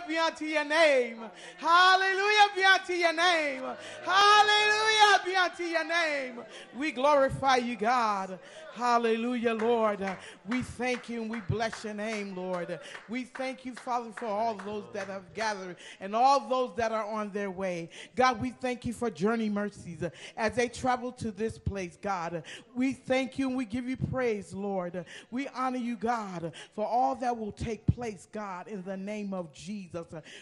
Hallelujah be unto your name. Hallelujah be unto your name. Hallelujah be unto your name. We glorify you, God. Hallelujah, Lord. We thank you and we bless your name, Lord. We thank you, Father, for all those that have gathered and all those that are on their way. God, we thank you for journey mercies as they travel to this place, God. We thank you and we give you praise, Lord. We honor you, God, for all that will take place, God, in the name of Jesus.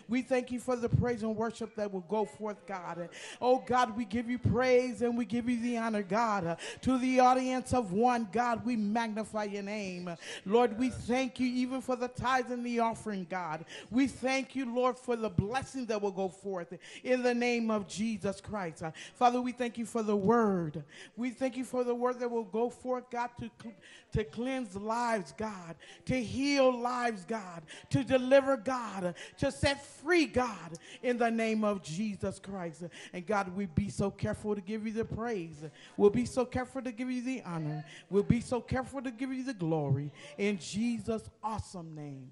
We thank you for the praise and worship that will go forth, God. Oh, God, we give you praise and we give you the honor, God, to the audience of one God, we magnify your name. Lord, we thank you even for the tithes and the offering, God. We thank you, Lord, for the blessing that will go forth in the name of Jesus Christ. Father, we thank you for the word. We thank you for the word that will go forth, God, to, to cleanse lives, God, to heal lives, God, to deliver, God, to set free, God, in the name of Jesus Christ. And God, we be so careful to give you the praise. We'll be so careful to give you the honor. We'll be so careful to give you the glory. In Jesus' awesome name,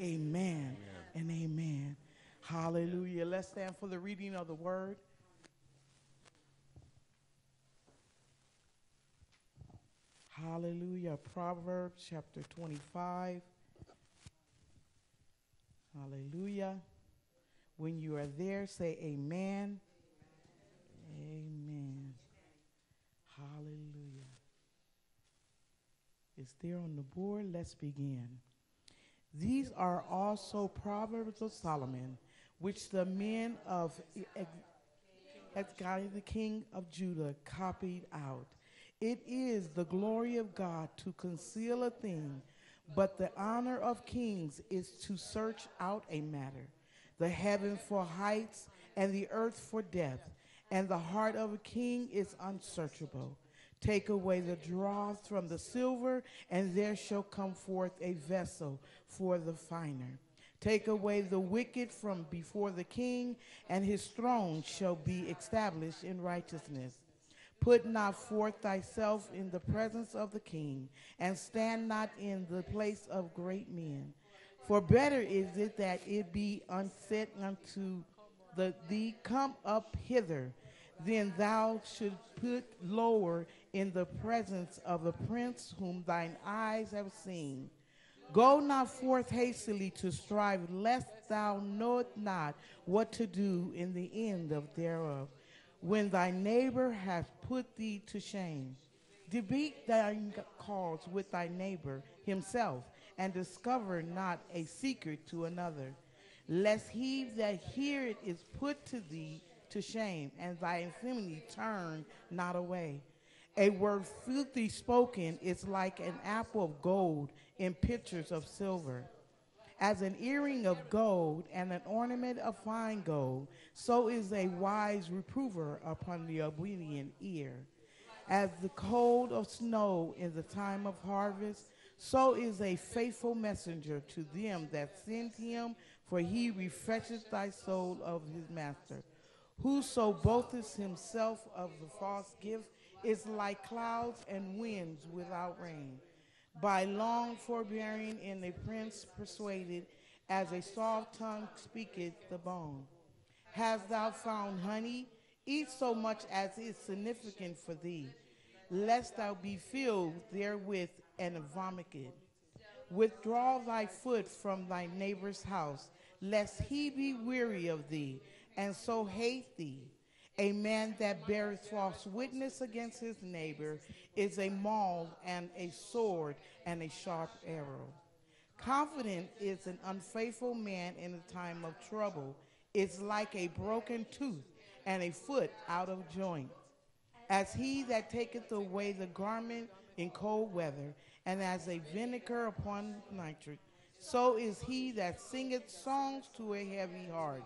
amen, amen. and amen. Hallelujah. Let's stand for the reading of the word. Hallelujah. Proverbs chapter 25. Hallelujah. When you are there, say amen. Amen. Hallelujah. It's there on the board. Let's begin. These are also Proverbs of Solomon, which the men of Hezekiah the king of Judah copied out. It is the glory of God to conceal a thing, but the honor of kings is to search out a matter. The heaven for heights and the earth for depth, and the heart of a king is unsearchable. Take away the dross from the silver, and there shall come forth a vessel for the finer. Take away the wicked from before the king, and his throne shall be established in righteousness. Put not forth thyself in the presence of the king, and stand not in the place of great men. For better is it that it be unsaid unto the, thee, Come up hither, than thou should put lower in the presence of the prince whom thine eyes have seen. Go not forth hastily to strive, lest thou know not what to do in the end of thereof when thy neighbor hath put thee to shame. Debate thy cause with thy neighbor himself, and discover not a secret to another, lest he that hear it is put to thee to shame, and thy infamy turn not away. A word filthy spoken is like an apple of gold in pitchers of silver as an earring of gold and an ornament of fine gold, so is a wise reprover upon the obedient ear. As the cold of snow in the time of harvest, so is a faithful messenger to them that send him, for he refreshes thy soul of his master. Whoso boasteth himself of the false gift is like clouds and winds without rain by long forbearing in the prince persuaded, as a soft tongue speaketh the bone. Hast thou found honey? Eat so much as is significant for thee, lest thou be filled therewith and vomited. Withdraw thy foot from thy neighbor's house, lest he be weary of thee, and so hate thee. A man that beareth false witness against his neighbor is a maul and a sword and a sharp arrow. Confident is an unfaithful man in a time of trouble. Is like a broken tooth and a foot out of joint. As he that taketh away the garment in cold weather, and as a vinegar upon nitre, so is he that singeth songs to a heavy heart.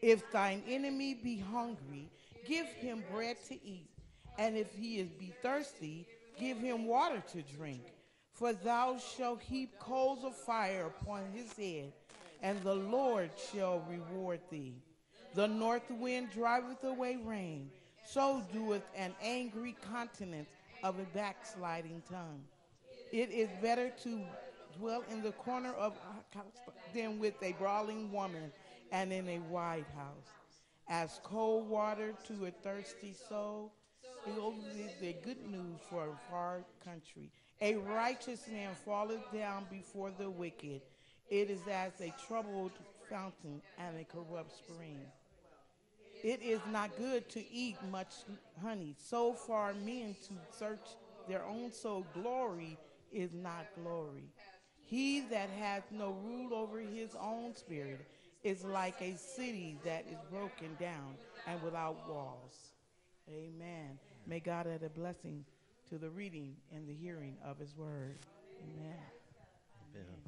If thine enemy be hungry, give him bread to eat, and if he is be thirsty, give him water to drink. For thou shalt heap coals of fire upon his head, and the Lord shall reward thee. The north wind driveth away rain, so doeth an angry countenance of a backsliding tongue. It is better to dwell in the corner of a house than with a brawling woman and in a wide house. As cold water to a thirsty soul, it is the good news for a far country. A righteous man falleth down before the wicked. It is as a troubled fountain and a corrupt spring. It is not good to eat much honey. So far, men to search their own soul. Glory is not glory. He that hath no rule over his own spirit is like a city that is broken down and without walls. Amen. May God add a blessing to the reading and the hearing of his word. Amen. Amen.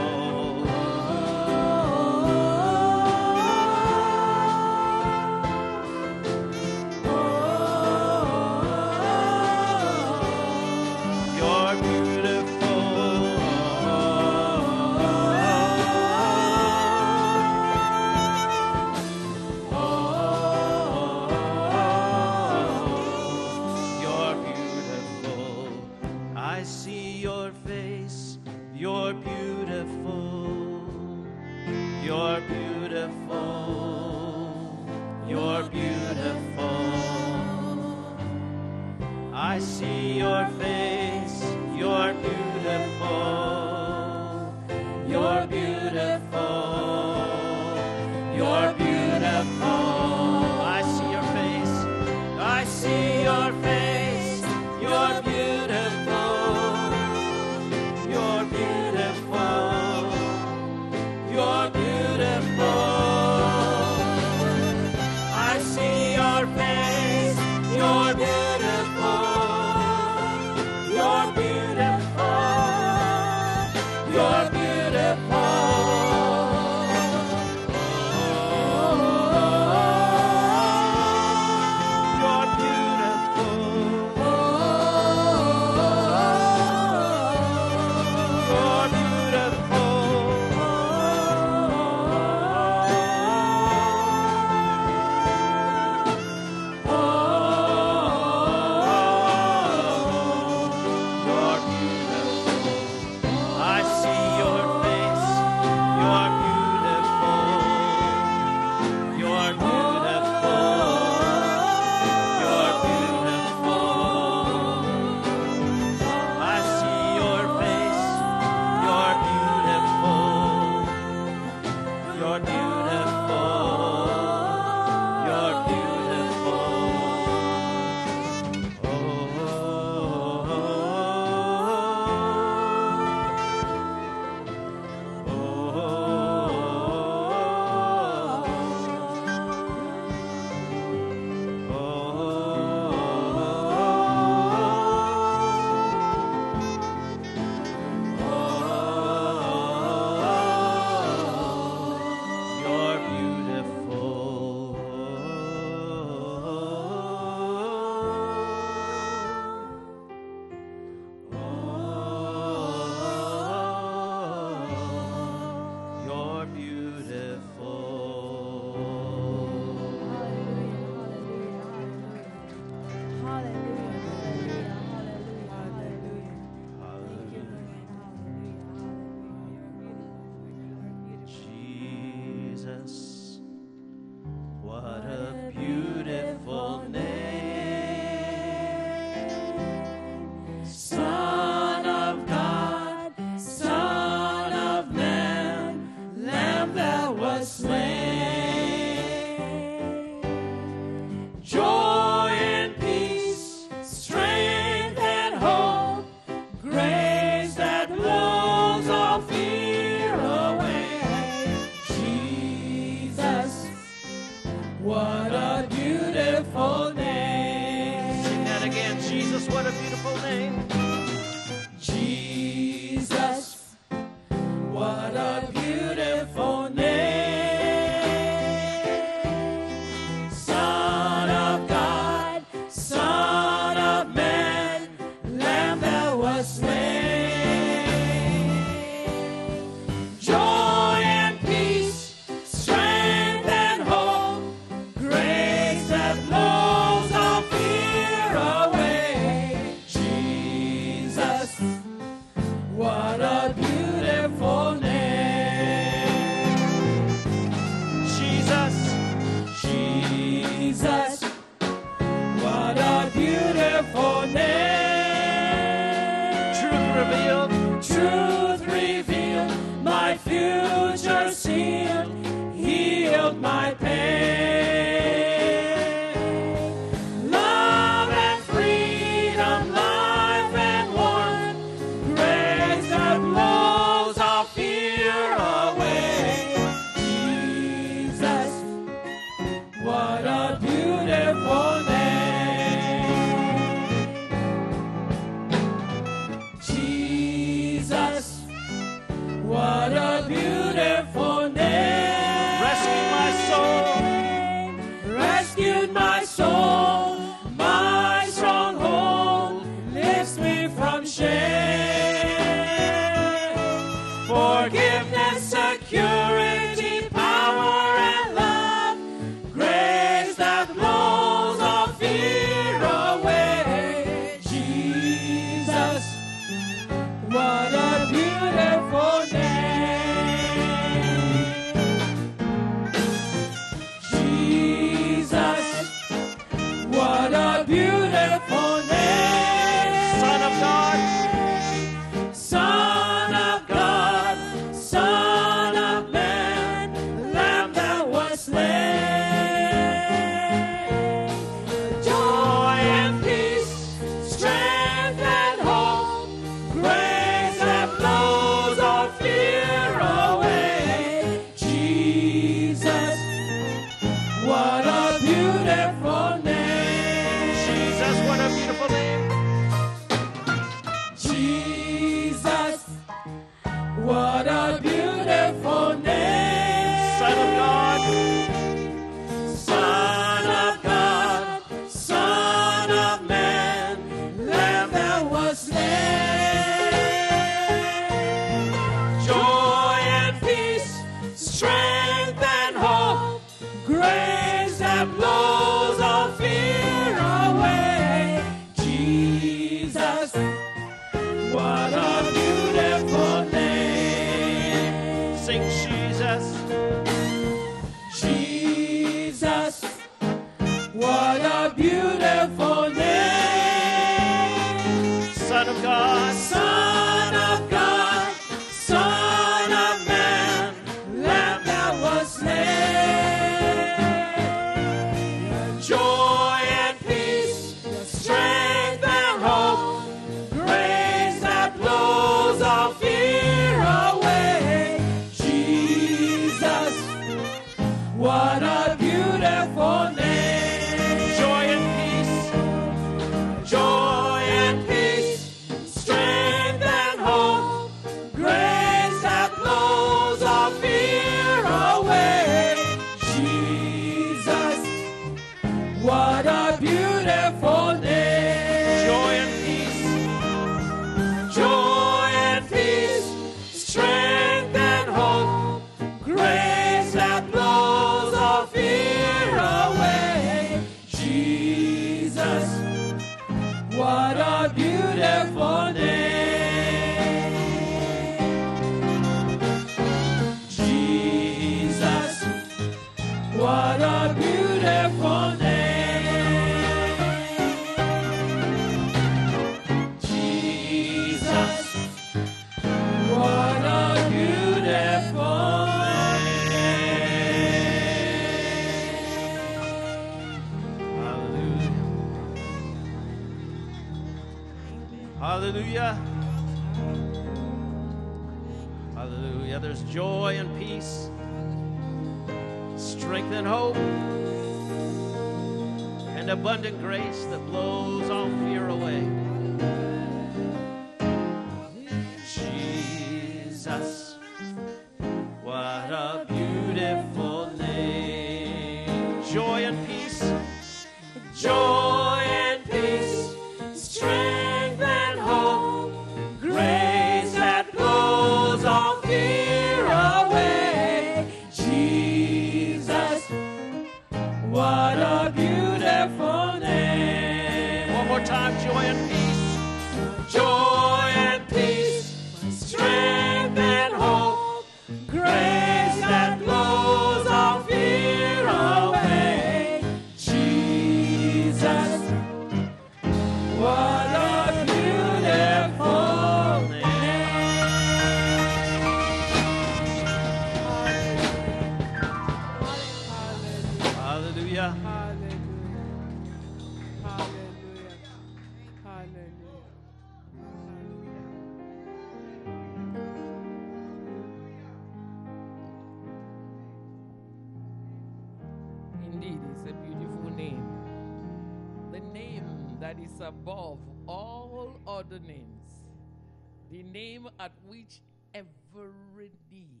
The name at which every knee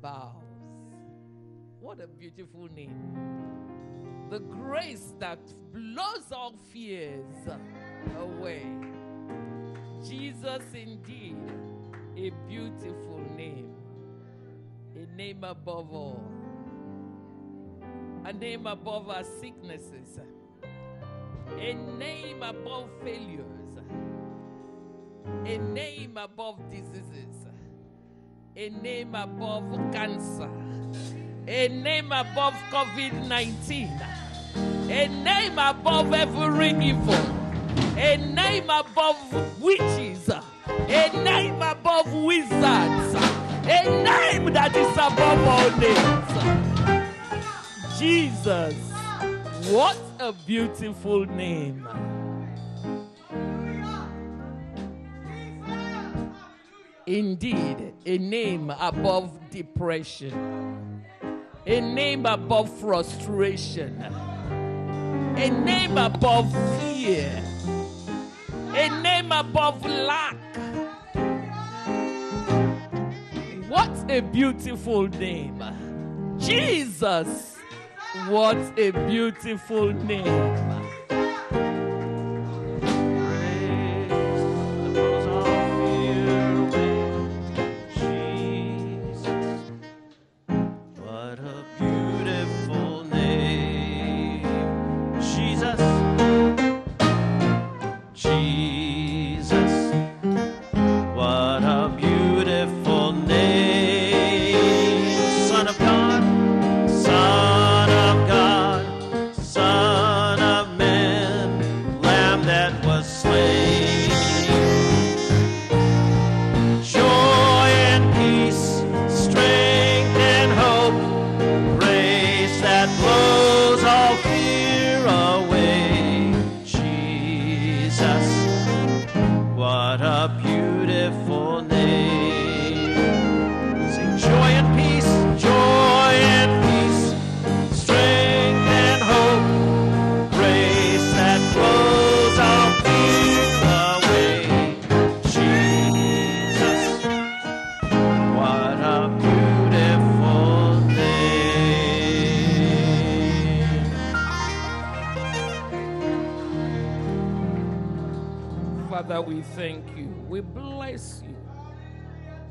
bows. What a beautiful name. The grace that blows all fears away. Jesus, indeed, a beautiful name. A name above all a name above our sicknesses, a name above failures, a name above diseases, a name above cancer, a name above COVID 19, a name above every evil, a name above witches, a name above wizards, a name that is above all names. Jesus. What a beautiful name. Indeed, a name above depression, a name above frustration, a name above fear, a name above lack. What a beautiful name. Jesus. What a beautiful name.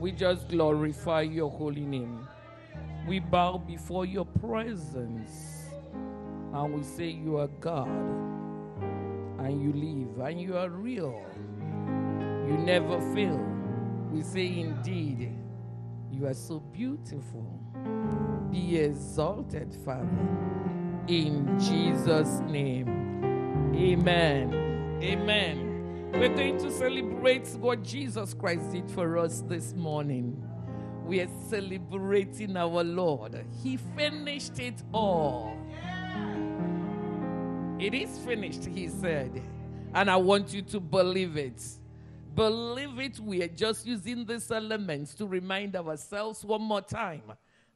We just glorify your holy name. We bow before your presence and we say, You are God and you live and you are real. You never fail. We say, Indeed, you are so beautiful. Be exalted, Father. In Jesus' name. Amen. Amen. We're going to celebrate what Jesus Christ did for us this morning. We are celebrating our Lord. He finished it all. It is finished, he said. And I want you to believe it. Believe it. We are just using these elements to remind ourselves one more time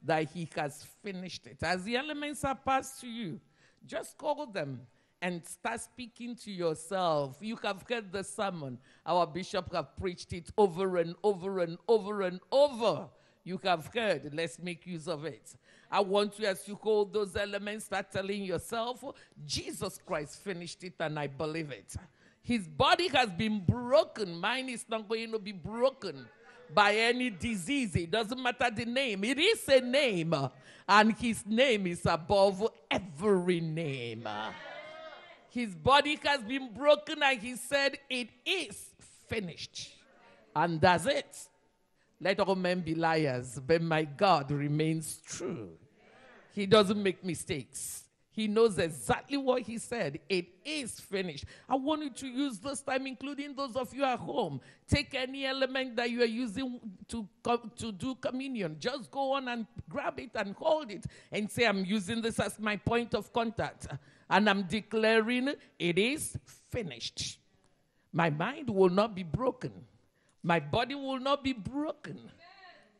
that he has finished it. As the elements are passed to you, just call them and start speaking to yourself. You have heard the sermon. Our bishop have preached it over and over and over and over. You have heard. Let's make use of it. I want you, as you hold those elements, start telling yourself, Jesus Christ finished it, and I believe it. His body has been broken. Mine is not going to be broken by any disease. It doesn't matter the name. It is a name, and his name is above every name. His body has been broken, and he said, It is finished. And that's it. Let all men be liars, but my God remains true. He doesn't make mistakes. He knows exactly what he said. It is finished. I want you to use this time, including those of you at home. Take any element that you are using to, to do communion. Just go on and grab it and hold it and say, I'm using this as my point of contact. And I'm declaring it is finished. My mind will not be broken. My body will not be broken.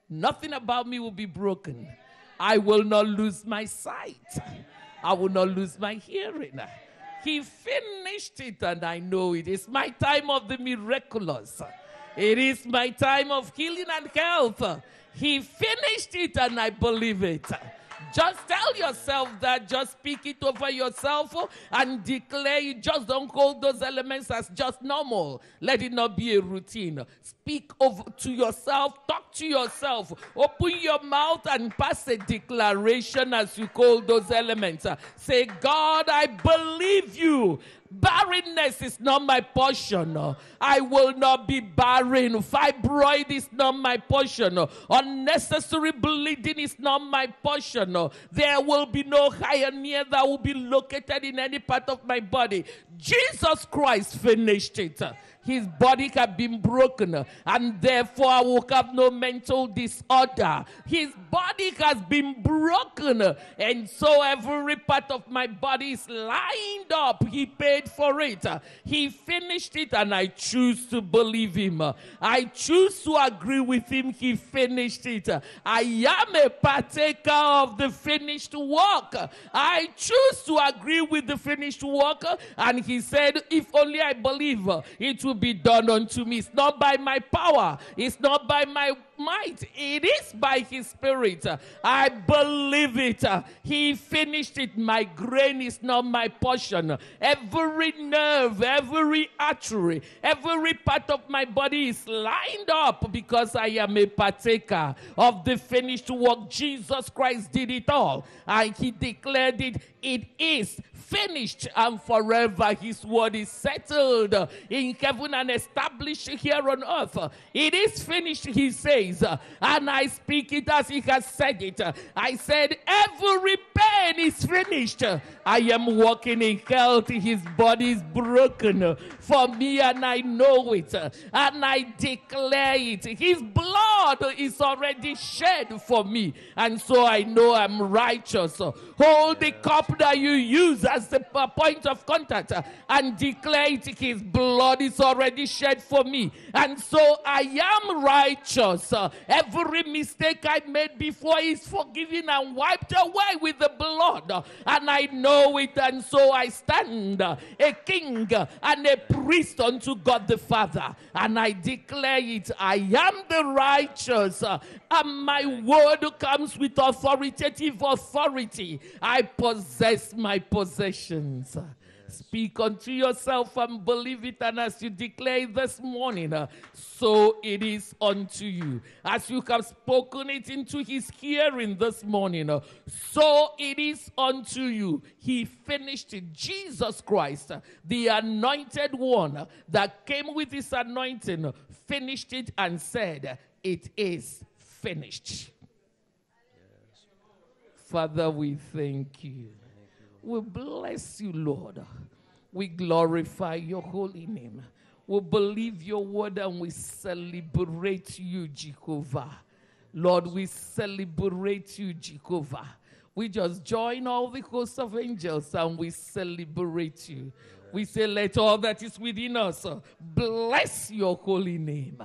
Nothing about me will be broken. I will not lose my sight. I will not lose my hearing. He finished it, and I know it is my time of the miraculous. It is my time of healing and health. He finished it, and I believe it. Just tell yourself that, just speak it over yourself and declare it. Just don't hold those elements as just normal. Let it not be a routine. Speak over to yourself, talk to yourself, open your mouth and pass a declaration as you call those elements. Say, God, I believe you. Barrenness is not my portion. I will not be barren. Fibroid is not my portion. Unnecessary bleeding is not my portion. There will be no near that will be located in any part of my body. Jesus Christ finished it. His body had been broken, and therefore I will have no mental disorder. His body has been broken, and so every part of my body is lined up. He paid for it, He finished it, and I choose to believe Him. I choose to agree with Him. He finished it. I am a partaker of the finished work. I choose to agree with the finished work, and He said, If only I believe, it will be done unto me. It's not by my power, it's not by my might, it is by his spirit. I believe it. He finished it. Migraine is not my portion. Every nerve, every artery, every part of my body is lined up because I am a partaker of the finished work. Jesus Christ did it all, and he declared it. It is finished and forever. His word is settled in heaven and established here on earth. It is finished, he says, and I speak it as he has said it. I said, Every pain is finished. I am walking in health. His body is broken for me, and I know it, and I declare it. His blood is already shed for me, and so I know I'm righteous. Hold the cup that you use as the point of contact and declare it. His blood is already shed for me, and so I am righteous. Uh, every mistake I made before is forgiven and wiped away with the blood, uh, and I know it, and so I stand uh, a king and a priest unto God the Father, and I declare it. I am the righteous, and my word comes with authoritative authority. I possess my possessions. Speak unto yourself and believe it. And as you declare this morning, uh, so it is unto you. As you have spoken it into his hearing this morning, uh, so it is unto you. He finished it. Jesus Christ, uh, the anointed one uh, that came with his anointing, finished it and said, It is finished. Father, we thank you. We bless you, Lord. We glorify your holy name. We believe your word and we celebrate you, Jehovah. Lord, we celebrate you, Jehovah. We just join all the hosts of angels and we celebrate you. We say, let all that is within us bless your holy name.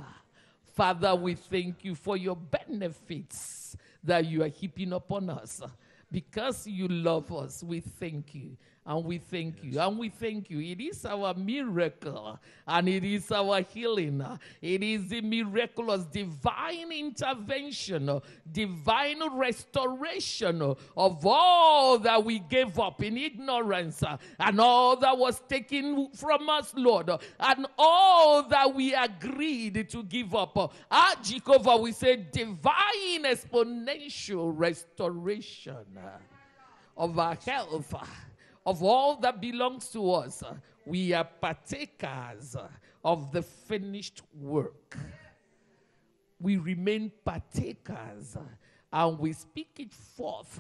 Father, we thank you for your benefits that you are heaping upon us. Because you love us, we thank you. And we thank you. And we thank you. It is our miracle and it is our healing. It is the miraculous divine intervention, divine restoration of all that we gave up in ignorance and all that was taken from us, Lord, and all that we agreed to give up. At Jehovah, we say divine exponential restoration of our health of all that belongs to us. We are partakers of the finished work. We remain partakers and we speak it forth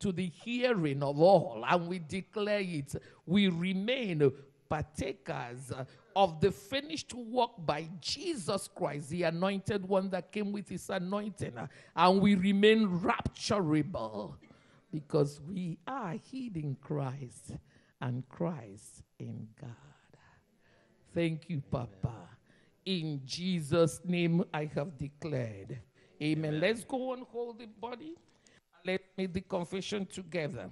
to the hearing of all and we declare it. We remain partakers of the finished work by Jesus Christ, the anointed one that came with his anointing, and we remain rapturable because we are hid in Christ and Christ in God. Thank you, Papa. In Jesus' name I have declared. Amen. Let's go and hold the body. Let's make the confession together.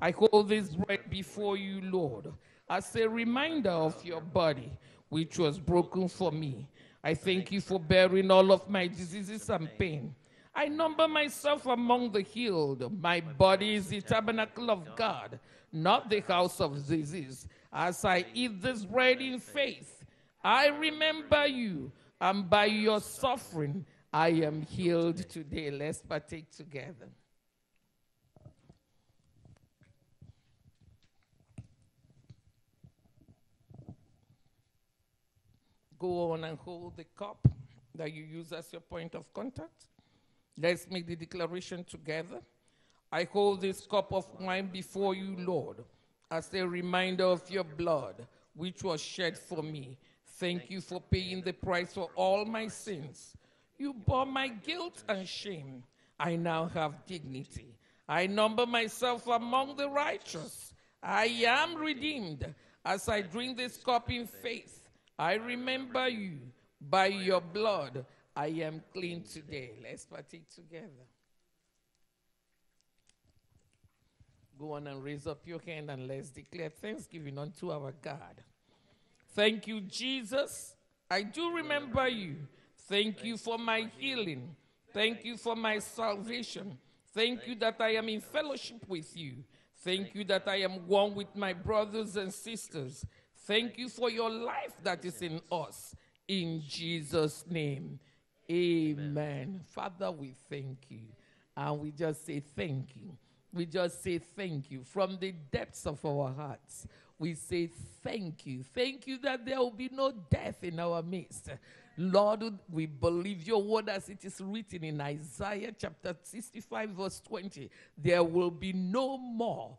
I hold this bread before you, Lord, as a reminder of your body, which was broken for me. I thank you for bearing all of my diseases and pain. I number myself among the healed. My body is the tabernacle of God, not the house of disease. As I eat this bread in faith, I remember you, and by your suffering, I am healed today. Let's partake together. Go on and hold the cup that you use as your point of contact. Let's make the declaration together. I hold this cup of wine before you, Lord, as a reminder of your blood, which was shed for me. Thank you for paying the price for all my sins. You bore my guilt and shame. I now have dignity. I number myself among the righteous. I am redeemed. As I drink this cup in faith, I remember you. By your blood, I am clean today. Let's partake together. Go on and raise up your hand and let's declare thanksgiving unto our God. Thank you, Jesus. I do remember you. Thank you for my healing. Thank you for my salvation. Thank you that I am in fellowship with you. Thank you that I am one with my brothers and sisters. Thank you for your life that is in us. In Jesus' name. Amen. Father, we thank you. And we just say thank you. We just say thank you from the depths of our hearts. We say thank you. Thank you that there will be no death in our midst. Lord, we believe your word as it is written in Isaiah chapter 65, verse 20. There will be no more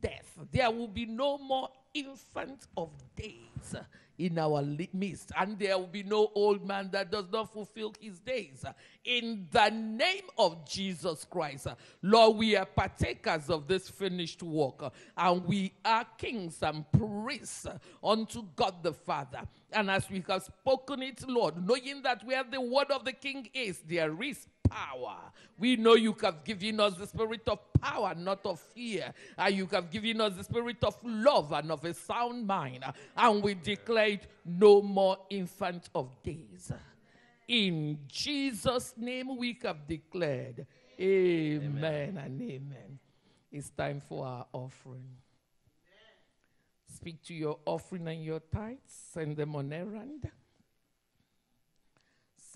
death. There will be no more infant of days in our midst, and there will be no old man that does not fulfill his days. In the name of Jesus Christ, Lord, we are partakers of this finished work, and we are kings and priests unto God the Father. And as we have spoken it, Lord, knowing that where the word of the king is, there is power. We know you have given us the spirit of power, not of fear. And you have given us the spirit of love and of a sound mind. And we declare it no more infant of days. In Jesus' name we have declared. Amen, amen. and amen. It's time for our offering. Speak to your offering and your tithes. Send them on errand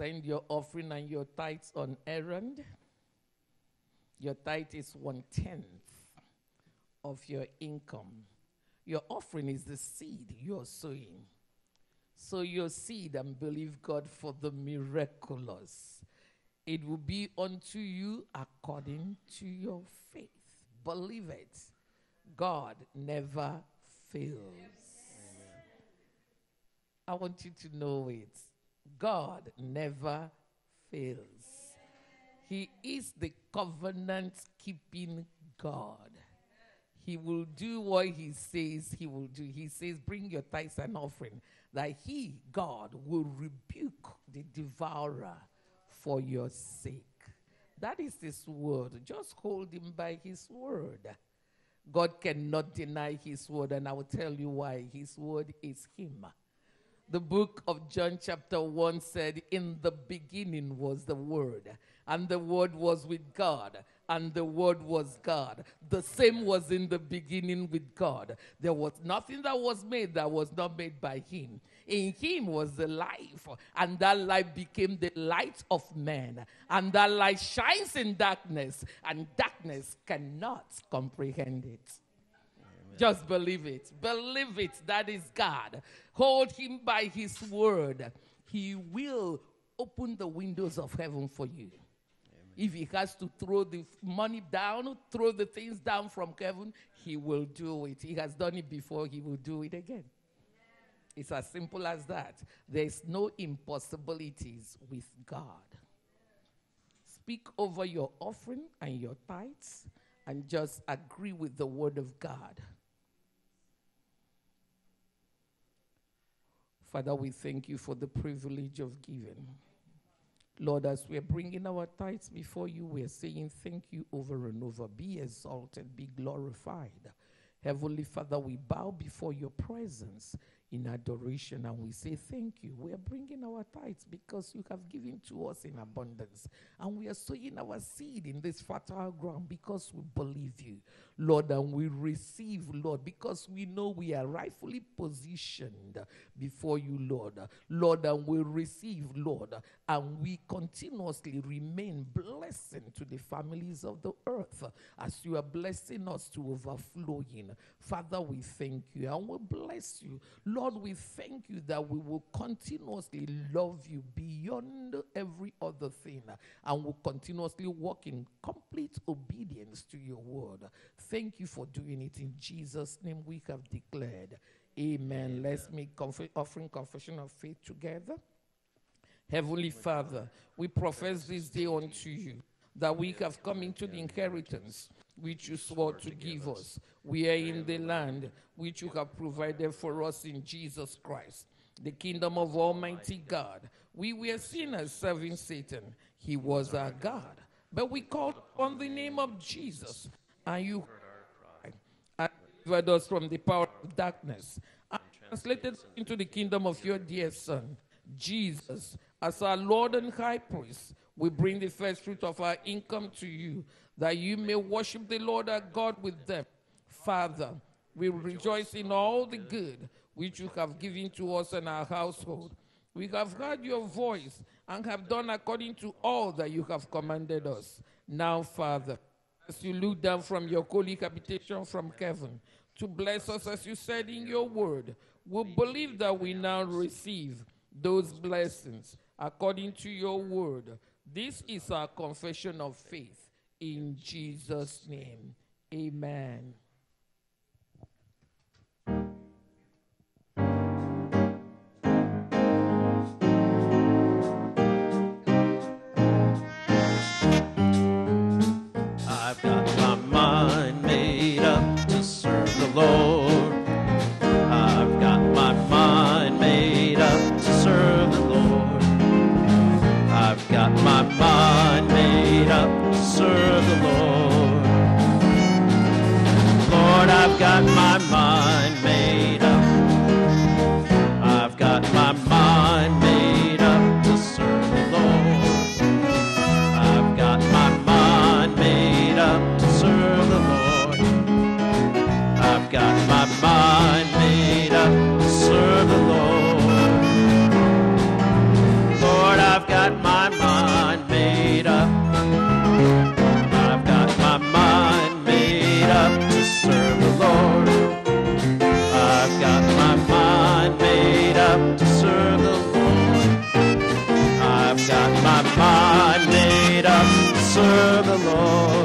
send your offering and your tithes on errand. Your tithe is one tenth of your income. Your offering is the seed you're sowing. Sow your seed and believe God for the miraculous. It will be unto you according to your faith. Believe it. God never fails. I want you to know it. God never fails. He is the covenant keeping God. He will do what he says he will do. He says, Bring your tithes and offering, that he, God, will rebuke the devourer for your sake. That is his word. Just hold him by his word. God cannot deny his word, and I will tell you why. His word is him. The book of John, chapter 1 said, In the beginning was the Word, and the Word was with God, and the Word was God. The same was in the beginning with God. There was nothing that was made that was not made by Him. In Him was the life, and that life became the light of man. And that light shines in darkness, and darkness cannot comprehend it. Just believe it. Believe it. That is God. Hold him by his word. He will open the windows of heaven for you. If he has to throw the money down, throw the things down from heaven, he will do it. He has done it before, he will do it again. It's as simple as that. There's no impossibilities with God. Speak over your offering and your tithes and just agree with the word of God. Father, we thank you for the privilege of giving. Lord, as we are bringing our tithes before you, we are saying thank you over and over. Be exalted, be glorified. Heavenly Father, we bow before your presence in adoration and we say thank you. We are bringing our tithes because you have given to us in abundance. And we are sowing our seed in this fertile ground because we believe you, Lord, and we receive, Lord, because we know we are rightfully positioned before you, Lord. Lord, and we receive, Lord, and we continuously remain blessing to the families of the earth as you are blessing us to overflowing. Father, we thank you and we bless you. Lord, we thank you that we will continuously love you beyond every other thing and will continuously walk in complete obedience to your word. Thank you for doing it. In Jesus' name we have declared. Amen. Let's make conf- offering confession of faith together. Heavenly Father, we profess this day unto you that we have come into the inheritance which you swore to give us. We are in the land which you have provided for us in Jesus Christ, the kingdom of Almighty God. We were sinners serving Satan. He was our God. But we called on the name of Jesus, and you delivered us from the power of darkness and translated us into the kingdom of your dear Son, Jesus, as our Lord and High Priest. We bring the first fruit of our income to you, that you may worship the Lord our God with them. Father, we rejoice in all the good which you have given to us and our household. We have heard your voice and have done according to all that you have commanded us. Now, Father, as you look down from your holy habitation from heaven to bless us as you said in your word, we believe that we now receive those blessings according to your word. This is our confession of faith in Jesus' name. Amen. Serve the Lord.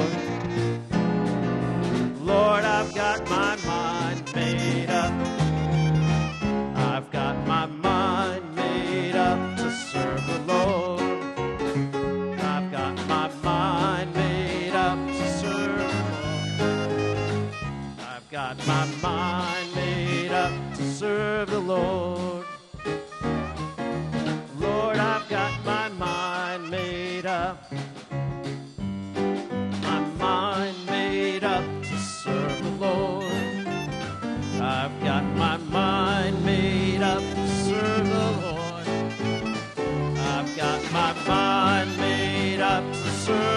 answer.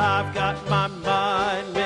I've got my mind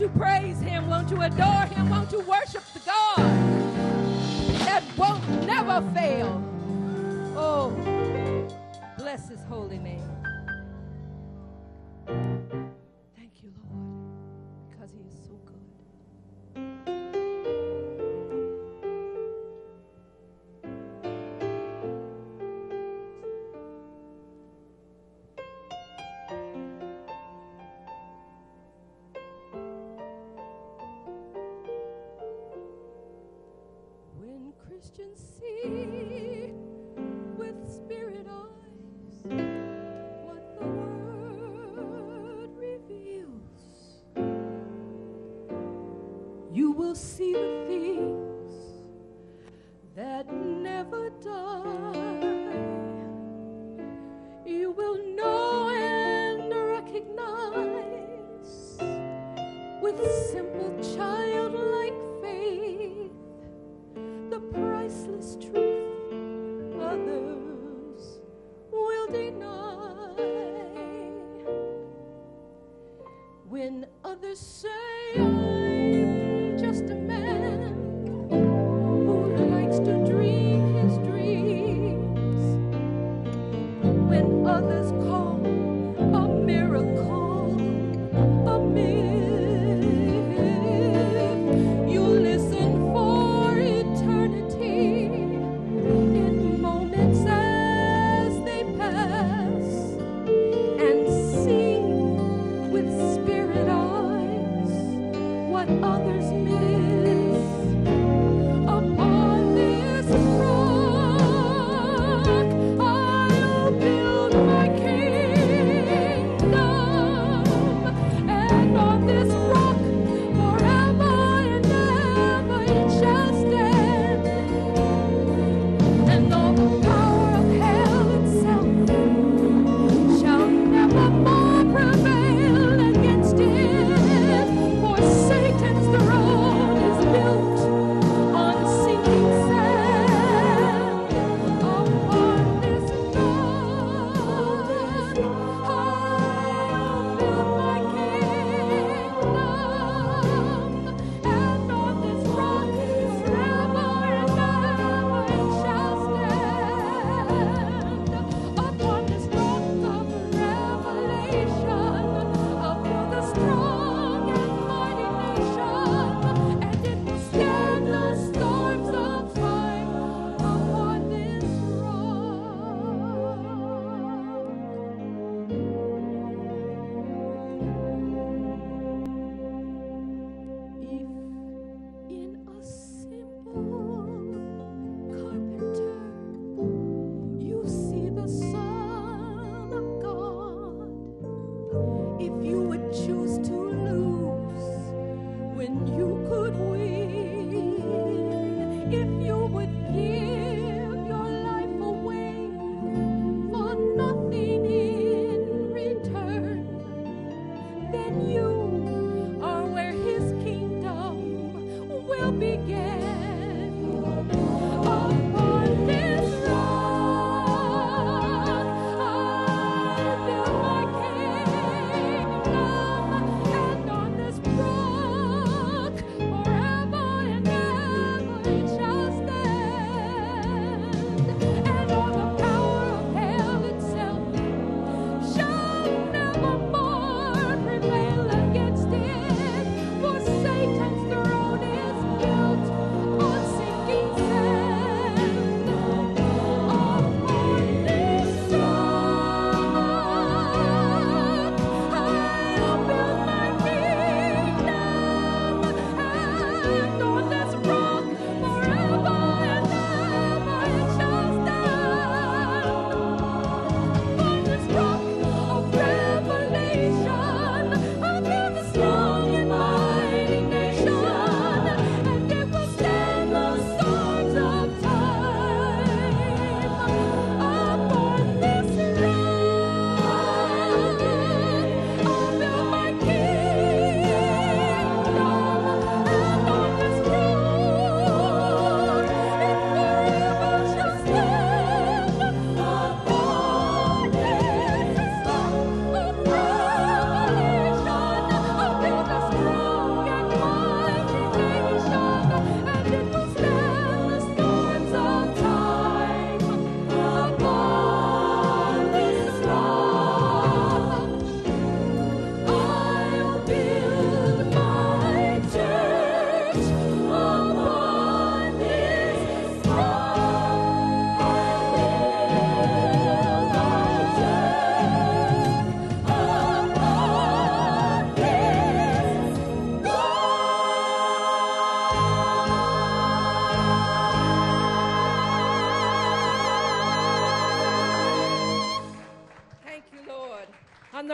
You praise will see the things that never die.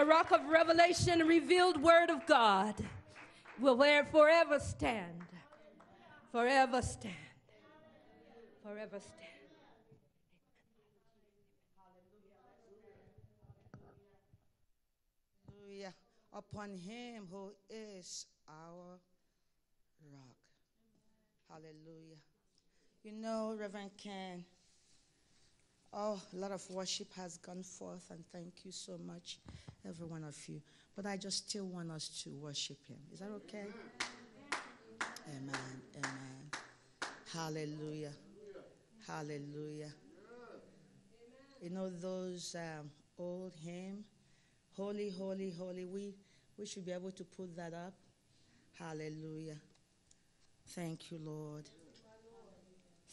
Rock of revelation, revealed word of God will forever stand. Forever stand. Forever stand. Hallelujah. Upon him who is our rock. Hallelujah. You know, Reverend Ken, oh, a lot of worship has gone forth, and thank you so much, every one of you. But I just still want us to worship him. Is that okay? Amen. Amen. Hallelujah. Hallelujah. You know those um, old hymn, Holy, Holy, Holy. We we should be able to put that up. Hallelujah. Thank you, Lord.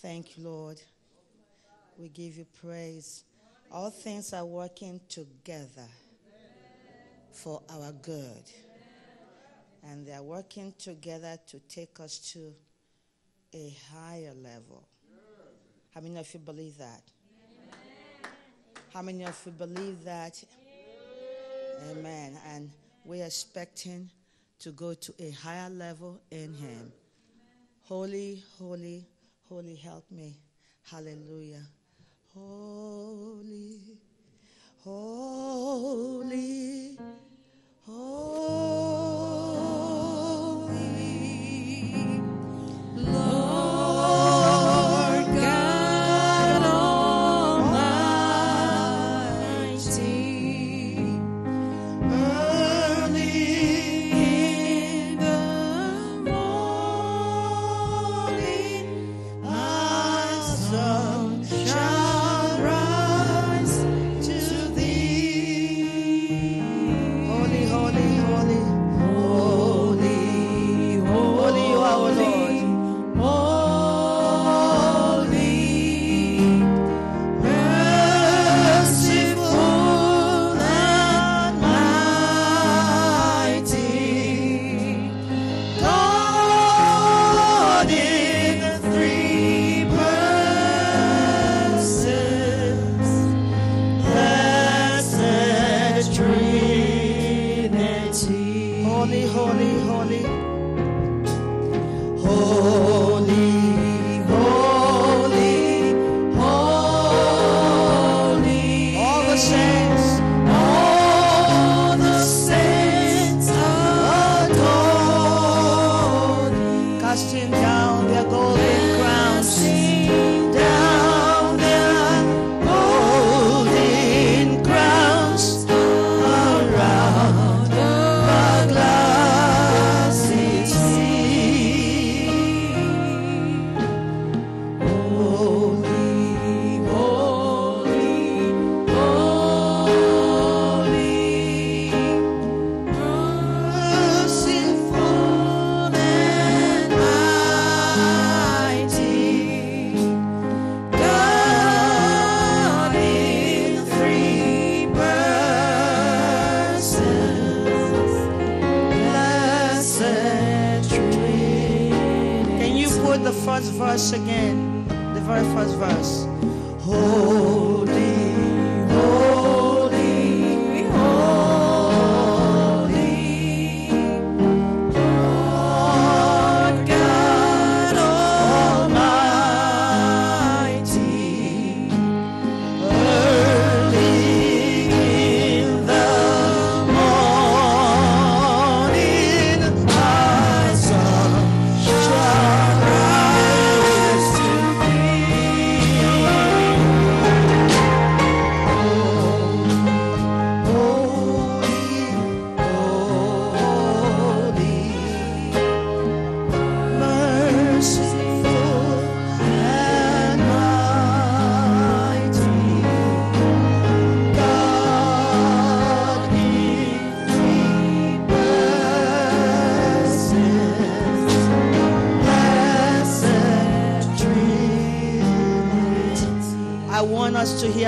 Thank you, Lord. We give you praise. All things are working together for our good. And they are working together to take us to a higher level. How many of you believe that? How many of you believe that? Amen. And we're expecting to go to a higher level in Him. Holy, holy, holy, help me. Hallelujah. Holy, holy, holy.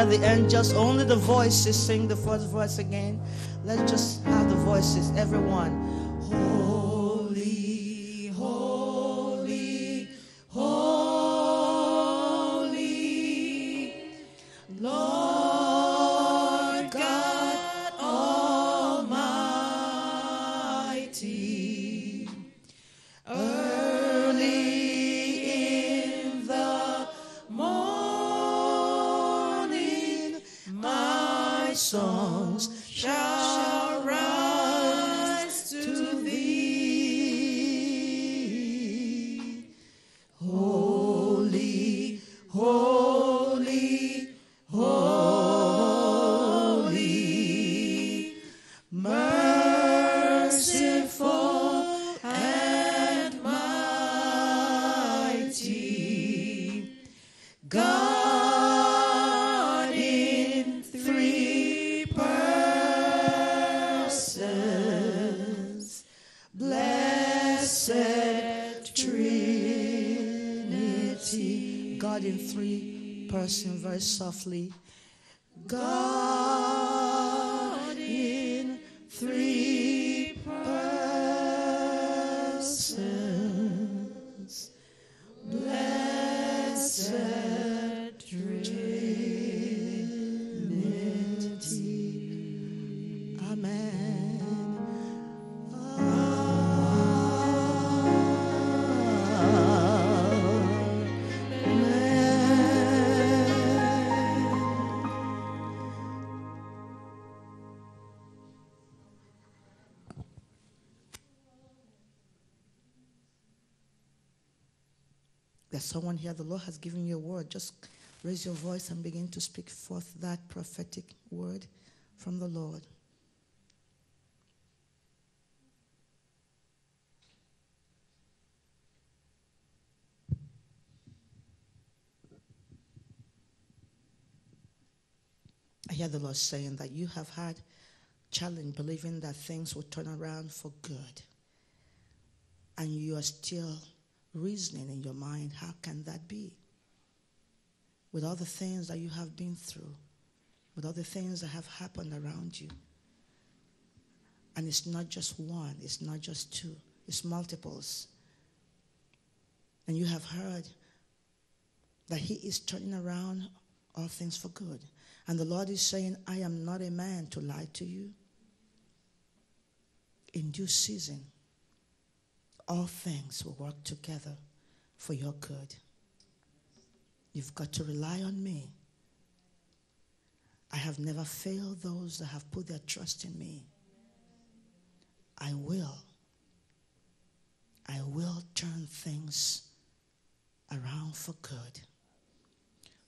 Hear the angels, only the voices sing the first verse again. Let's just have the voices, everyone. Here, the Lord has given you a word. Just raise your voice and begin to speak forth that prophetic word from the Lord. I hear the Lord saying that you have had challenge believing that things will turn around for good. And you are still reasoning in your mind, how can that be? With all the things that you have been through, with all the things that have happened around you. And it's not just one, it's not just two, it's multiples. And you have heard that He is turning around all things for good. And the Lord is saying, I am not a man to lie to you. In due season, all things will work together for your good. You've got to rely on me. I have never failed those that have put their trust in me. I will. I will turn things around for good.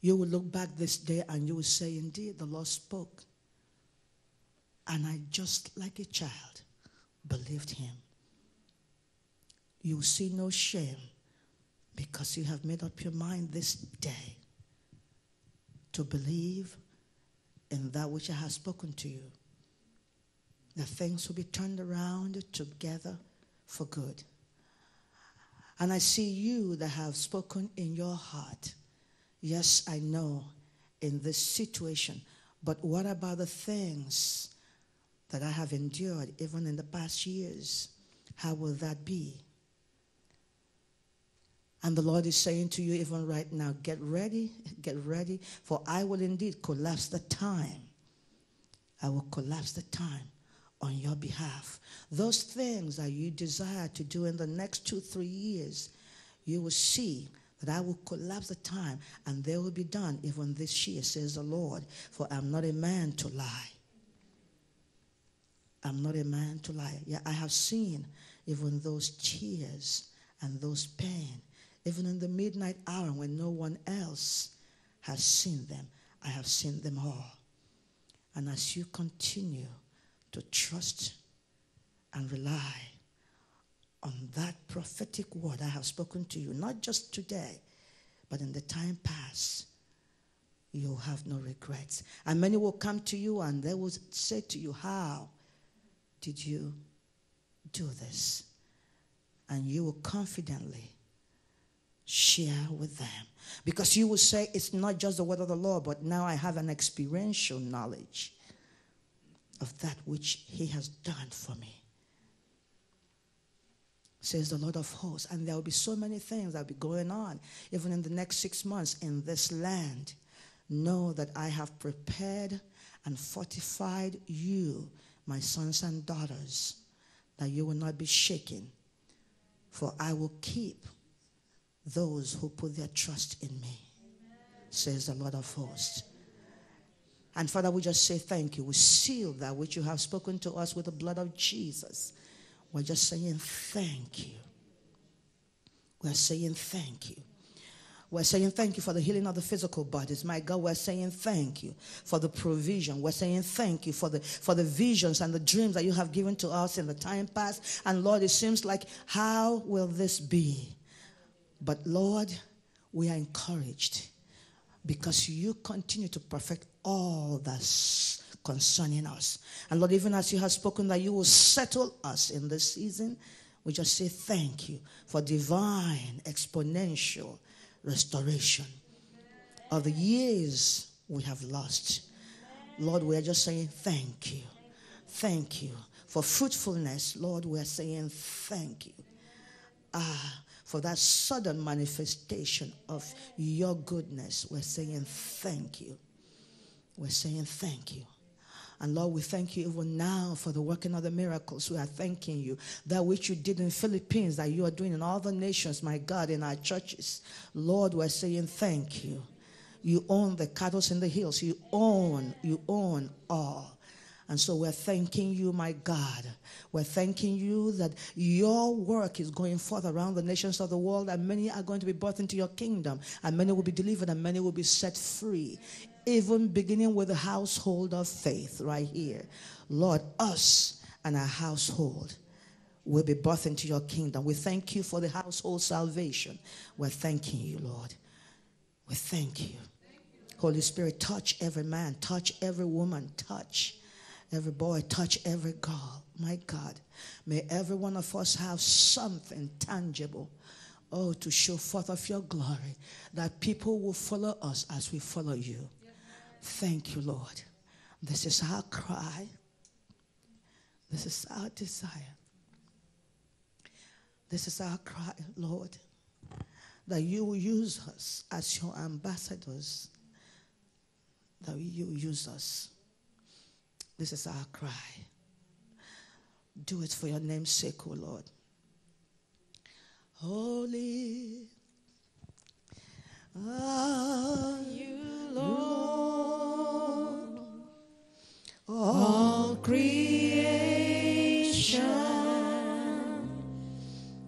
You will look back this day and you will say, Indeed, the Lord spoke. And I, just like a child, believed him. You see no shame because you have made up your mind this day to believe in that which I have spoken to you. That things will be turned around together for good. And I see you that have spoken in your heart. Yes, I know in this situation, but what about the things that I have endured even in the past years? How will that be? And the Lord is saying to you, even right now, get ready, get ready, for I will indeed collapse the time. I will collapse the time on your behalf. Those things that you desire to do in the next two, three years, you will see that I will collapse the time and they will be done even this year, says the Lord. For I'm not a man to lie. I'm not a man to lie. Yeah, I have seen even those tears and those pain, even in the midnight hour when no one else has seen them. I have seen them all. And as you continue to trust and rely on that prophetic word I have spoken to you, not just today, but in the time past, you'll have no regrets. And many will come to you and they will say to you, How did you do this? And you will confidently share with them. Because you will say, It's not just the word of the Lord, but now I have an experiential knowledge of that which He has done for me. Says the Lord of hosts. And there will be so many things that will be going on, even in the next six months in this land. Know that I have prepared and fortified you, my sons and daughters, that you will not be shaken. For I will keep those who put their trust in me, says the Lord of hosts. And Father, we just say thank you. We seal that which you have spoken to us with the blood of Jesus. We're just saying thank you. We're saying thank you. We're saying thank you for the healing of the physical bodies. My God, we're saying thank you for the provision. We're saying thank you for the for the visions and the dreams that you have given to us in the time past. And Lord, it seems like how will this be? But Lord, we are encouraged because you continue to perfect all that's concerning us. And Lord, even as you have spoken that you will settle us in this season, we just say thank you for divine, exponential restoration of the years we have lost. Lord, we are just saying thank you. Thank you for fruitfulness. Lord, we are saying thank you. Ah, for that sudden manifestation of your goodness. We're saying thank you. We're saying thank you. And Lord, we thank you even now for the working of the miracles. We are thanking you. That which you did in Philippines, that you are doing in all the nations, my God, in our churches. Lord, we're saying thank you. You own the cattle in the hills. You own, you own all. And so we're thanking you, my God. We're thanking you that your work is going forth around the nations of the world, and many are going to be brought into your kingdom, and many will be delivered, and many will be set free. Even beginning with the household of faith, right here. Lord, us and our household will be brought into your kingdom. We thank you for the household salvation. We're thanking you, Lord. We thank you. Holy Spirit, touch every man, touch every woman, touch every boy, touch every girl. My God, may every one of us have something tangible, oh, to show forth of your glory, that people will follow us as we follow you. Thank you, Lord. This is our cry. This is our desire. This is our cry, Lord, that you will use us as your ambassadors, that you use us this is our cry. Do it for your name's sake, O oh Lord. Holy are you, Lord. All creation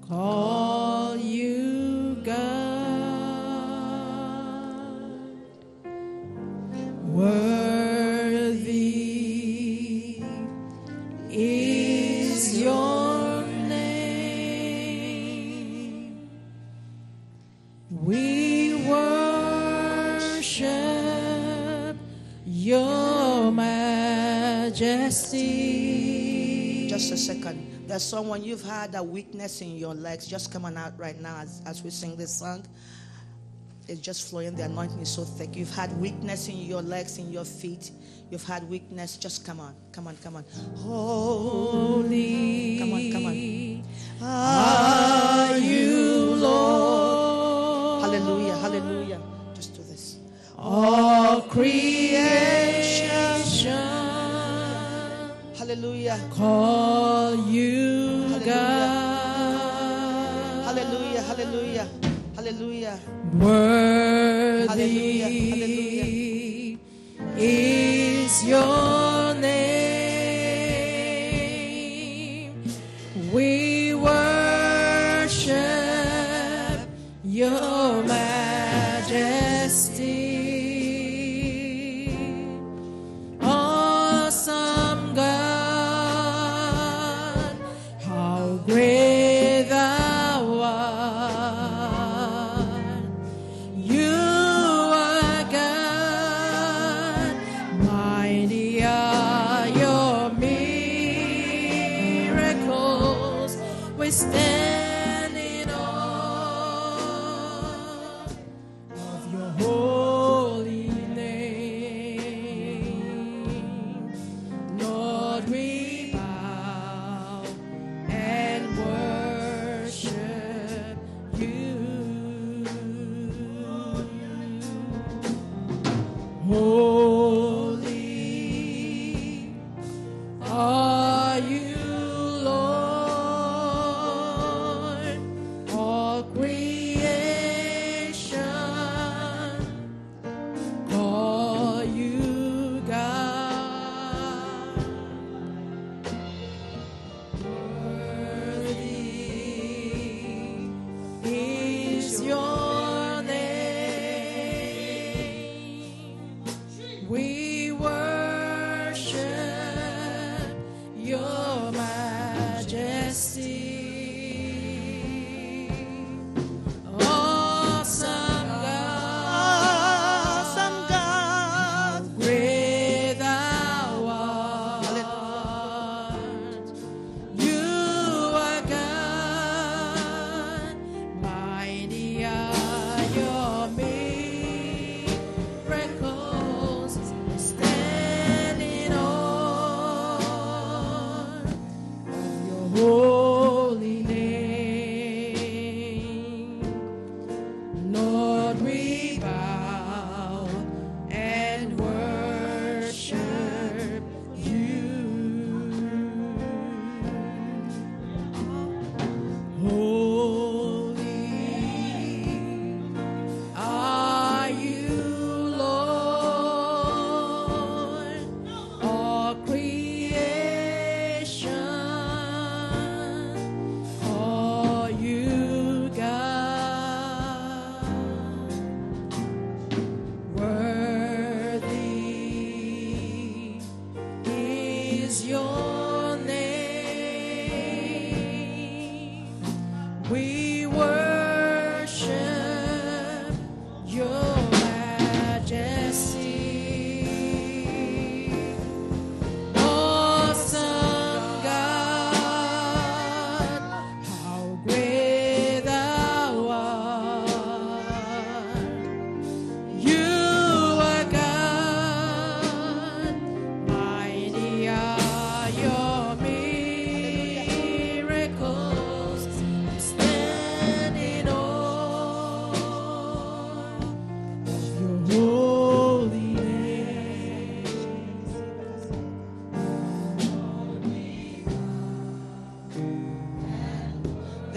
call you God. Word majesty. Just a second. There's someone you've had a weakness in your legs. Just come on out right now as, as we sing this song. It's just flowing. The anointing is so thick. You've had weakness in your legs, in your feet. You've had weakness. Just come on. Come on. Come on. Holy Come on, come on. are you, Lord. Hallelujah. Hallelujah. Just do this. All creation Hallelujah. call you Hallelujah. God. Hallelujah. Hallelujah. Hallelujah. Worthy Hallelujah, hallelujah. is your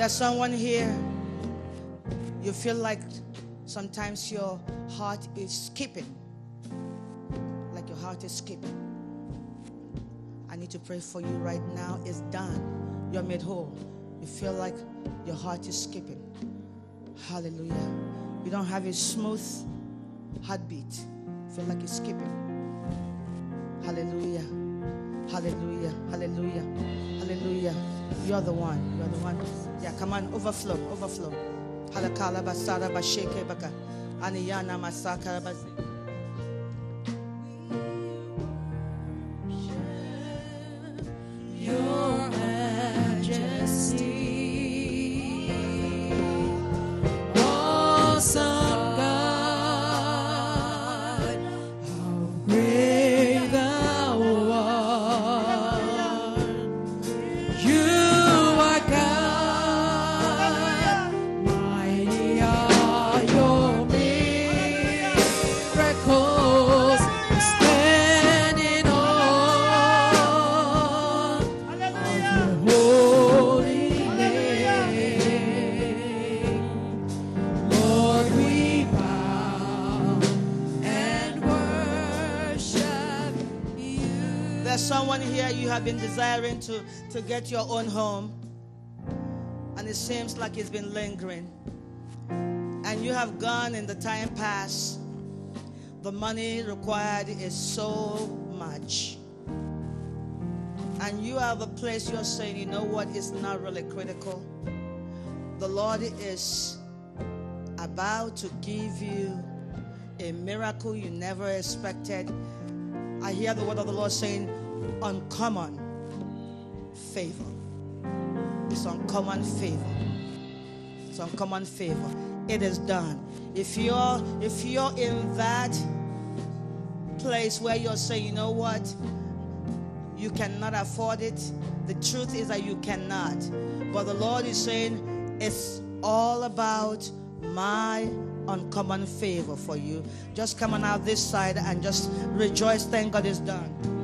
There's someone here. You feel like sometimes your heart is skipping. Like your heart is skipping. I need to pray for you right now. It's done. You're made whole. You feel like your heart is skipping. Hallelujah. You don't have a smooth heartbeat. Feel like it's skipping. Hallelujah. Hallelujah. Hallelujah. Hallelujah. You're the one. You're the one. Yeah, come on. Overflow. Overflow. Halakala basara basheke baka. Aniyana masakara basi. Desiring to, to get your own home, and it seems like it's been lingering. And you have gone in the time past. The money required is so much. And you have a place you're saying, you know what, it's not really critical. The Lord is about to give you a miracle you never expected. I hear the word of the Lord saying, uncommon favor. It's uncommon favor. It's uncommon favor. It is done. If you're if you're in that place where you're saying, you know what, you cannot afford it. The truth is that you cannot. But the Lord is saying, it's all about my uncommon favor for you. Just come on out this side and just rejoice. Thank God it's done.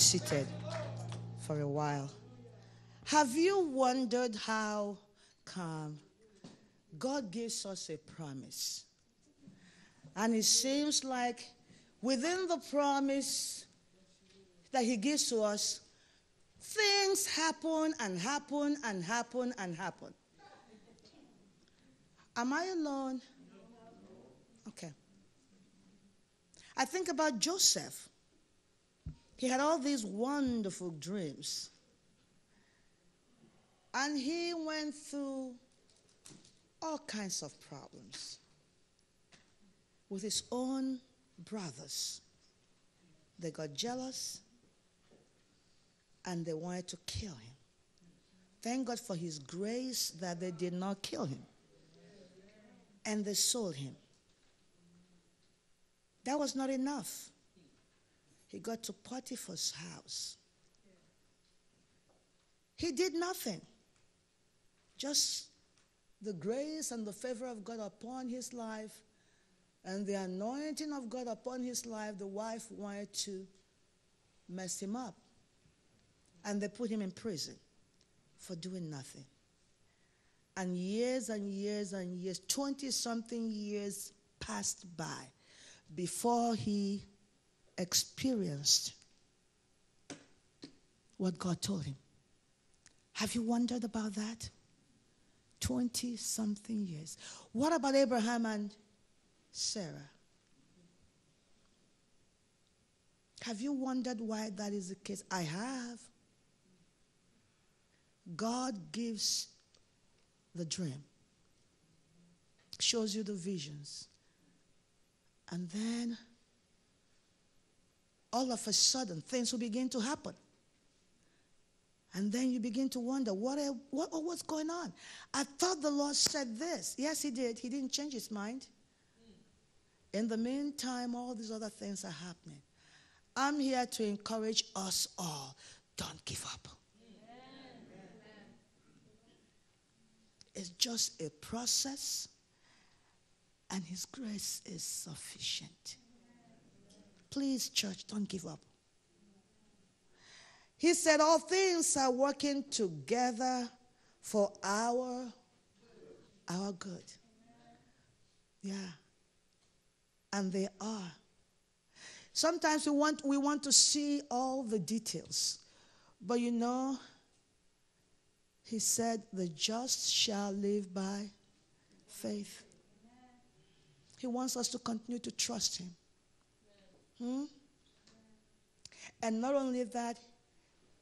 Seated for a while. Have you wondered how come God gives us a promise? And it seems like within the promise that He gives to us, things happen and happen and happen and happen. Am I alone? Okay. I think about Joseph. He had all these wonderful dreams. And he went through all kinds of problems with his own brothers. They got jealous and they wanted to kill him. Thank God for his grace that they did not kill him. And they sold him. That was not enough. He got to Potiphar's house. He did nothing. Just the grace and the favor of God upon his life and the anointing of God upon his life, the wife wanted to mess him up. And they put him in prison for doing nothing. And years and years and years, 20 something years passed by before he experienced what God told him. Have you wondered about that? 20 something years. What about Abraham and Sarah? Have you wondered why that is the case? I have. God gives the dream, shows you the visions, and then all of a sudden things will begin to happen. And then you begin to wonder, what, what, what's going on? I thought the Lord said this. Yes, He did. He didn't change His mind. In the meantime, all these other things are happening. I'm here to encourage us all don't give up. It's just a process, and His grace is sufficient. Please, church, don't give up. He said, All things are working together for our, our good. Yeah. And they are. Sometimes we want, we want to see all the details. But you know, he said, The just shall live by faith. He wants us to continue to trust him. Hmm? And not only that,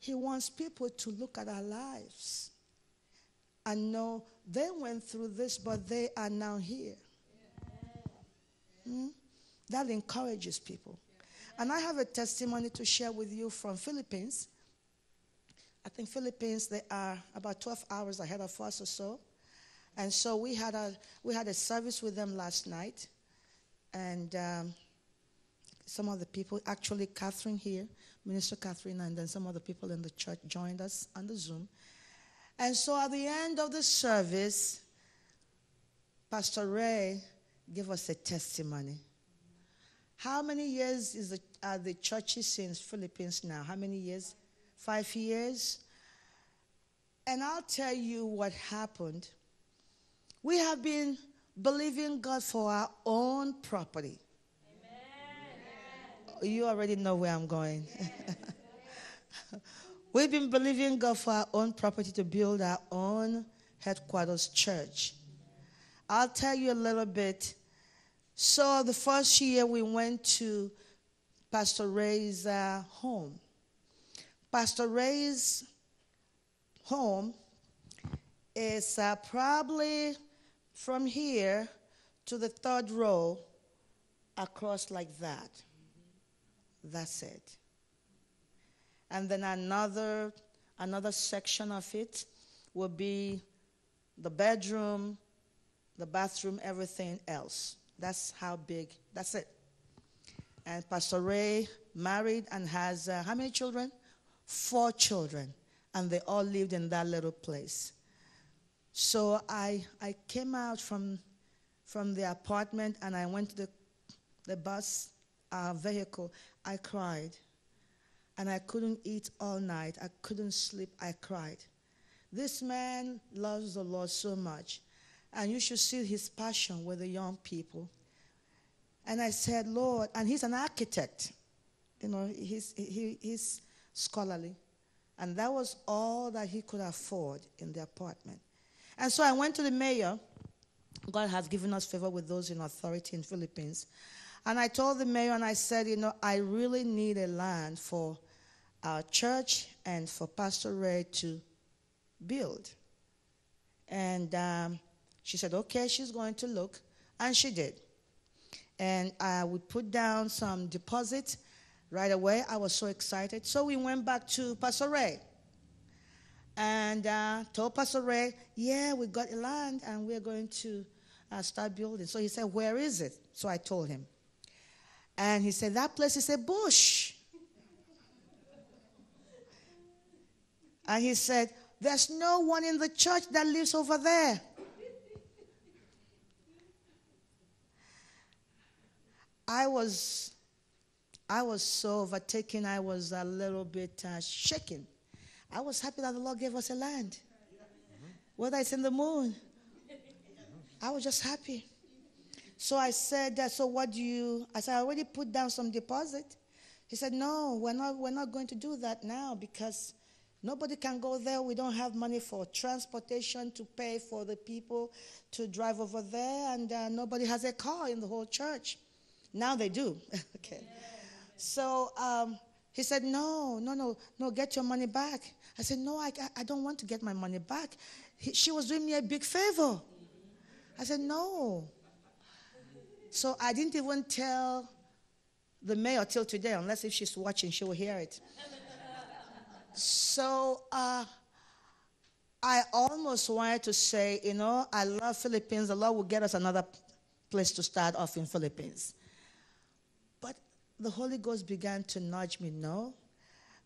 he wants people to look at our lives and know they went through this, but they are now here. Hmm? That encourages people. And I have a testimony to share with you from Philippines. I think Philippines, they are about 12 hours ahead of us or so. And so we had a we had a service with them last night, and um, some of the people, actually Catherine here, Minister Catherine, and then some of the people in the church joined us on the Zoom. And so at the end of the service, Pastor Ray gave us a testimony. How many years is the, are the churches in Philippines now? How many years? Five years? And I'll tell you what happened. We have been believing God for our own property. You already know where I'm going. We've been believing God for our own property to build our own headquarters church. I'll tell you a little bit. So, the first year we went to Pastor Ray's uh, home. Pastor Ray's home is uh, probably from here to the third row across like that. That's it. And then another another section of it will be the bedroom, the bathroom, everything else. That's how big. That's it. And Pastor Ray married and has uh, how many children? Four children, and they all lived in that little place. So I I came out from from the apartment and I went to the the bus uh, vehicle. I cried, and I couldn't eat all night. I couldn't sleep. I cried. This man loves the Lord so much, and you should see his passion with the young people. And I said, Lord, and he's an architect. You know, he's, he, he's scholarly. And that was all that he could afford in the apartment. And so I went to the mayor. God has given us favor with those in authority in Philippines. And I told the mayor and I said, you know, I really need a land for our church and for Pastor Ray to build. And um, she said, okay, she's going to look. And she did. And I would put down some deposit right away. I was so excited. So we went back to Pastor Ray and uh, told Pastor Ray, yeah, we got a land and we're going to uh, start building. So he said, where is it? So I told him. And he said, that place is a bush. And he said, there's no one in the church that lives over there. I was, I was so overtaken. I was a little bit uh, shaken. I was happy that the Lord gave us a land, whether it's in the moon. I was just happy. So I said, "So what do you?" I said, "I already put down some deposit." He said, "No, we're not. We're not going to do that now because nobody can go there. We don't have money for transportation to pay for the people to drive over there, and uh, nobody has a car in the whole church." Now they do. okay. So um, he said, No, no, no, no, get your money back. I said, No, I, I don't want to get my money back. He, she was doing me a big favor. I said, No. So I didn't even tell the mayor till today, unless if she's watching, she will hear it. so uh, I almost wanted to say, you know, I love Philippines. The Lord will get us another place to start off in Philippines. But the Holy Ghost began to nudge me, no.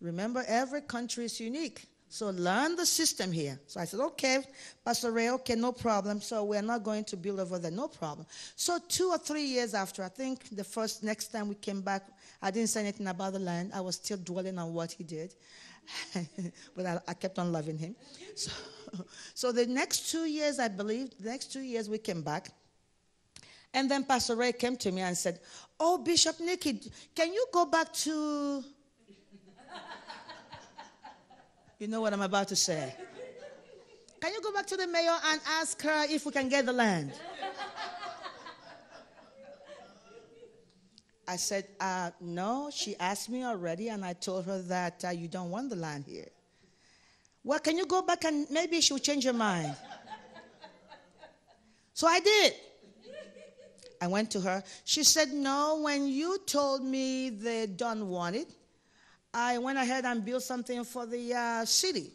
Remember, every country is unique. So learn the system here. So I said, okay, Pastor Ray, okay, no problem. So we're not going to build over there, no problem. So two or three years after, I think the first next time we came back, I didn't say anything about the land. I was still dwelling on what he did. but I, I, kept on loving him. So, so the next two years, I believe, the next two years we came back. And then Pastor Ray came to me and said, Oh, Bishop Nikki, can you go back to. You know what I'm about to say. Can you go back to the mayor and ask her if we can get the land? I said, uh, No, she asked me already, and I told her that uh, you don't want the land here. Well, can you go back and maybe she'll change her mind? so I did. I went to her. She said, No, when you told me they don't want it, I went ahead and built something for the uh, city.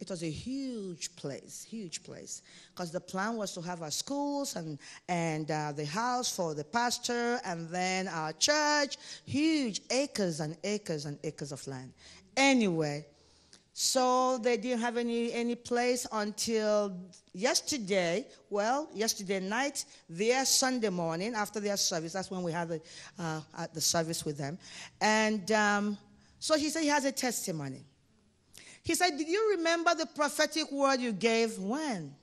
It was a huge place, huge place, because the plan was to have our schools and and uh, the house for the pastor, and then our church. Huge acres and acres and acres of land. Anyway, so they didn't have any any place until yesterday. Well, yesterday night, their Sunday morning after their service. That's when we had the uh, uh, the service with them, and um, so he said he has a testimony. He said, Did you remember the prophetic word you gave when?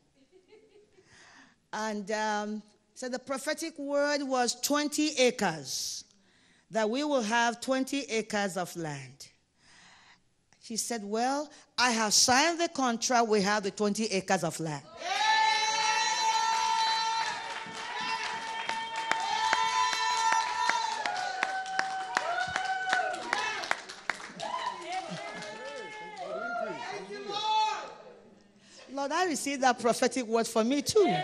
And um, said the prophetic word was 20 acres, that we will have 20 acres of land. She said, Well, I have signed the contract, we have the 20 acres of land. Lord, received that prophetic word for me too.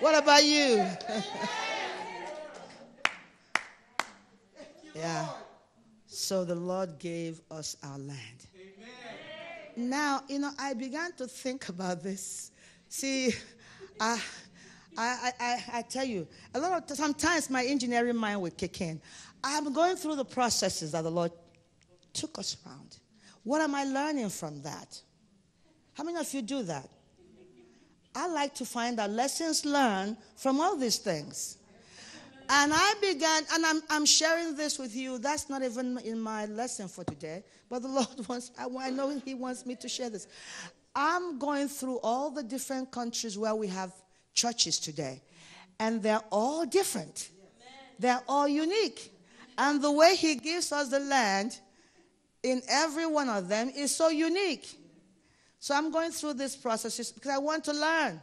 What about you? yeah. So the Lord gave us our land. Now, you know, I began to think about this. See, I, I, I, I tell you, a lot of sometimes my engineering mind will kick in. I'm going through the processes that the Lord took us around. What am I learning from that? How many of you do that? I like to find out lessons learned from all these things. And I began, and I'm, I'm sharing this with you. That's not even in my lesson for today, but the Lord wants, I, I know He wants me to share this. I'm going through all the different countries where we have churches today, and they're all different, they're all unique. And the way He gives us the land in every one of them is so unique. So I'm going through this process because I want to learn.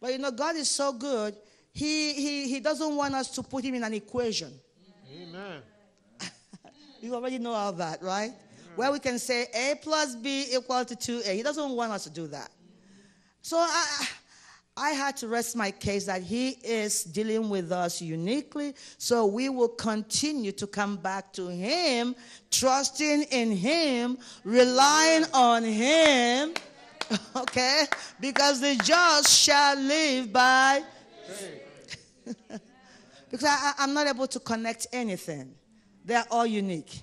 But you know, God is so good. He, he, he doesn't want us to put him in an equation. Amen. You already know all that, right? Where we can say A plus B equal to 2A. He doesn't want us to do that. So I, I had to rest my case that he is dealing with us uniquely. So we will continue to come back to him, trusting in him, relying on him. Okay? Because the just shall live by. because I, I'm not able to connect anything. They're all unique.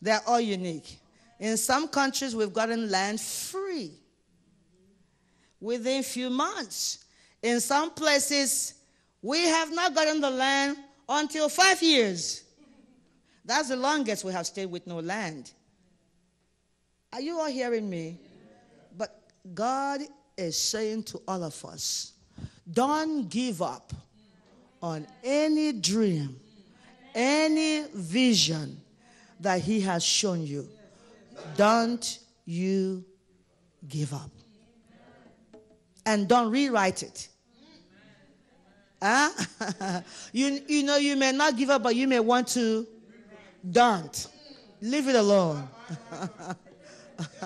They're all unique. In some countries, we've gotten land free within few months. In some places, we have not gotten the land until five years. That's the longest we have stayed with no land. Are you all hearing me? But God is saying to all of us don't give up on any dream, any vision that He has shown you. Don't you give up. And don't rewrite it. Huh? you, you know, you may not give up, but you may want to. Don't. Leave it alone.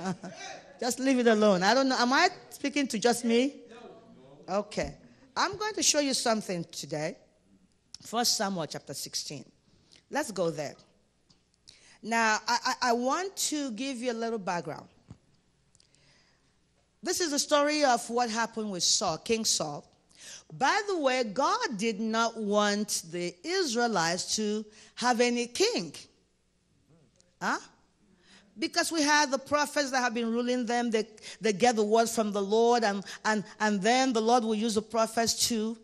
just leave it alone. I don't know. Am I speaking to just me? Okay. I'm going to show you something today. First Samuel chapter 16. Let's go there. Now, I, I, I want to give you a little background. This is the story of what happened with Saul, King Saul. By the way, God did not want the Israelites to have any king. Huh? Because we had the prophets that have been ruling them, they, they get the word from the Lord, and, and, and then the Lord will use the prophets to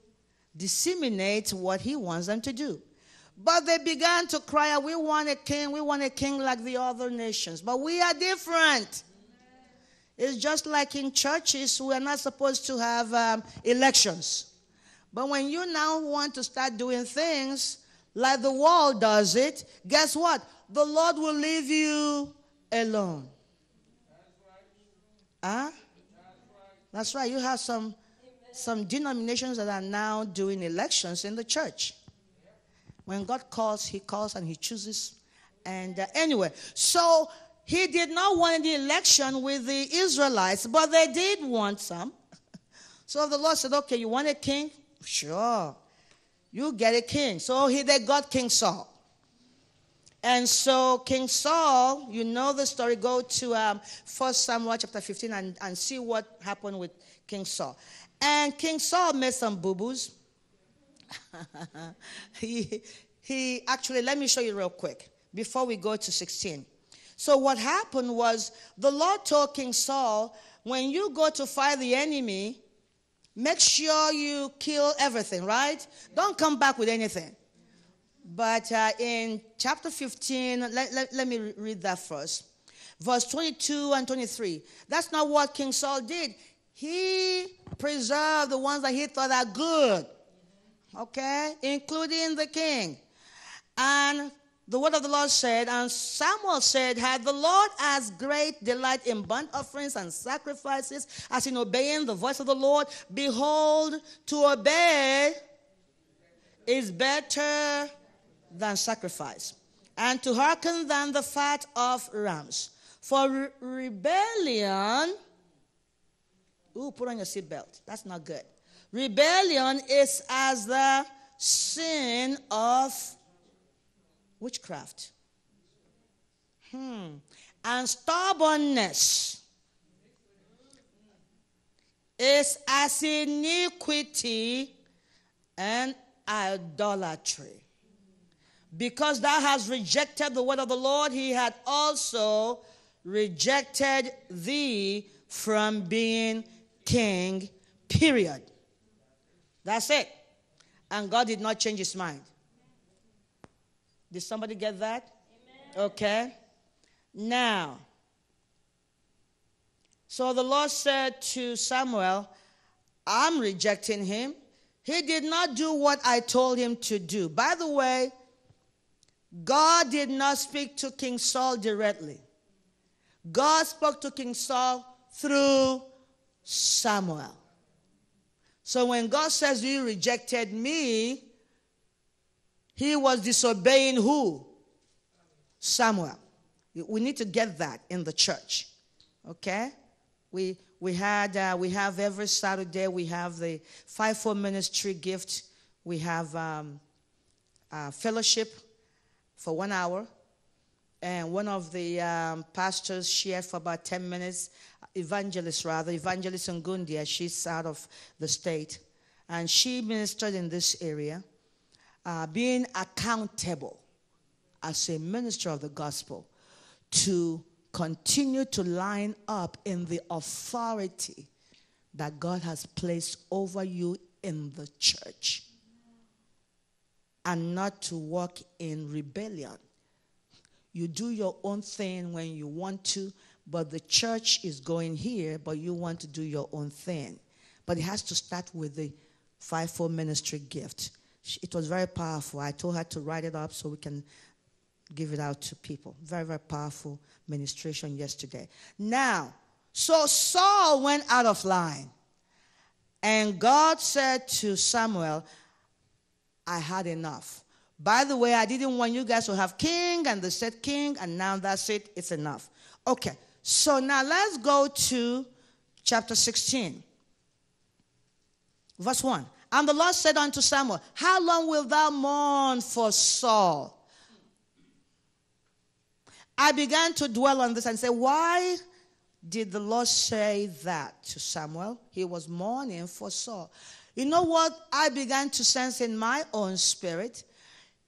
disseminate what he wants them to do. But they began to cry out, We want a king, we want a king like the other nations. But we are different. It's just like in churches, we are not supposed to have um, elections. But when you now want to start doing things like the world does it, guess what? The Lord will leave you alone. Huh? That's right. You have some some denominations that are now doing elections in the church. When God calls, He calls and He chooses. And uh, anyway, so He did not want the election with the Israelites, but they did want some. So the Lord said, "Okay, you want a king? Sure, you get a king." So he they got King Saul. And so King Saul, you know the story. Go to um, 1 Samuel chapter 15 and, and see what happened with King Saul. And King Saul made some boo-boos. he, he actually, let me show you real quick before we go to 16. So what happened was the Lord told King Saul, when you go to fight the enemy, make sure you kill everything, right? Don't come back with anything. But uh, in chapter 15, let, let, let me read that first. Verse 22 and 23. That's not what King Saul did. He preserved the ones that he thought are good, okay, including the king. And the word of the Lord said, and Samuel said, Had the Lord as great delight in burnt offerings and sacrifices as in obeying the voice of the Lord? Behold, to obey is better than sacrifice, and to hearken than the fat of rams. For re- rebellion, ooh, put on your seatbelt. That's not good. Rebellion is as the sin of witchcraft. Hmm. And stubbornness is as iniquity and idolatry. Because thou hast rejected the word of the Lord, he had also rejected thee from being king, period. That's it. And God did not change his mind. Did somebody get that? Okay. Now, so the Lord said to Samuel, I'm rejecting him. He did not do what I told him to do. By the way, God did not speak to King Saul directly. God spoke to King Saul through Samuel. So when God says, You rejected me, he was disobeying who? Samuel. We need to get that in the church. Okay? We we had uh, we have every Saturday we have the fivefold ministry gift. We have um, uh, fellowship for one hour, and one of the um, pastors shared for about ten minutes. Evangelist rather, Evangelist Ngundia. She's out of the state, and she ministered in this area uh, being accountable as a minister of the gospel to continue to line up in the authority that God has placed over you in the church and not to walk in rebellion. You do your own thing when you want to, but the church is going here, but you want to do your own thing. But it has to start with the fivefold ministry gift. It was very powerful. I told her to write it up so we can give it out to people. Very, very powerful ministration yesterday. Now, so Saul went out of line. And God said to Samuel, I had enough. By the way, I didn't want you guys to have king, and they said king, and now that's it, it's enough. Okay, so now let's go to chapter 16, verse 1. And the Lord said unto Samuel, How long wilt thou mourn for Saul? I began to dwell on this and say, Why did the Lord say that to Samuel? He was mourning for Saul. You know what I began to sense in my own spirit?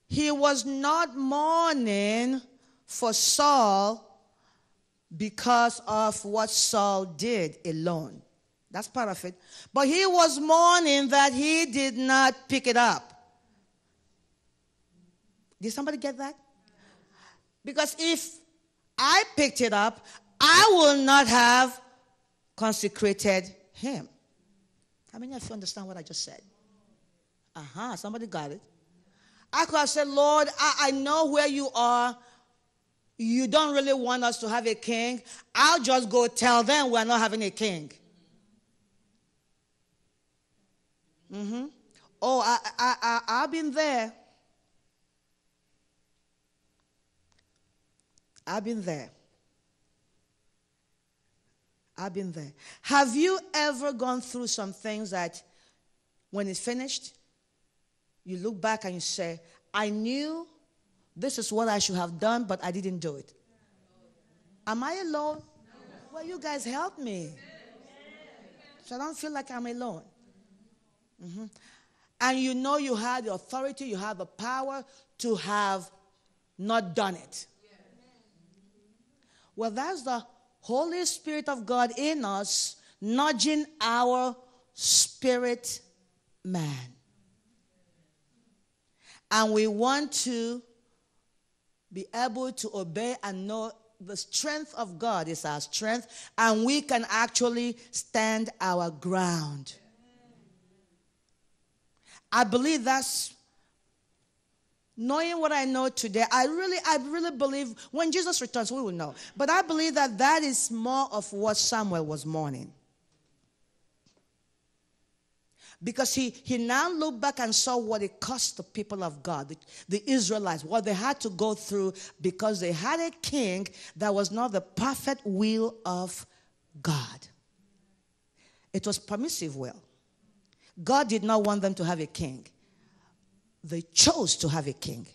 He was not mourning for Saul because of what Saul did alone. That's part of it. But he was mourning that he did not pick it up. Did somebody get that? Because if I picked it up, I will not have consecrated him. How many of you understand what I just said? Uh huh. Somebody got it. I could have said, Lord, I, I know where you are. You don't really want us to have a king. I'll just go tell them we're not having a king. Mm-hmm. Oh, I, I, I, I've been there. I've been there. I've been there. Have you ever gone through some things that when it's finished, you look back and you say, I knew This is what I should have done, but I didn't do it. Am I alone? Well, you guys help me. So I don't feel like I'm alone. Mhm. And you know you have the authority, you have the power to have not done it. Well, that's the Holy Spirit of God in us nudging our spirit man. And we want to be able to obey and know the strength of God is our strength, and we can actually stand our ground. I believe that's knowing what I know today. I really, I really believe when Jesus returns, we will know. But I believe that that is more of what Samuel was mourning. Because he, he now looked back and saw what it cost the people of God, the, the Israelites, what they had to go through because they had a king that was not the perfect will of God. It was permissive will. God did not want them to have a king, they chose to have a king.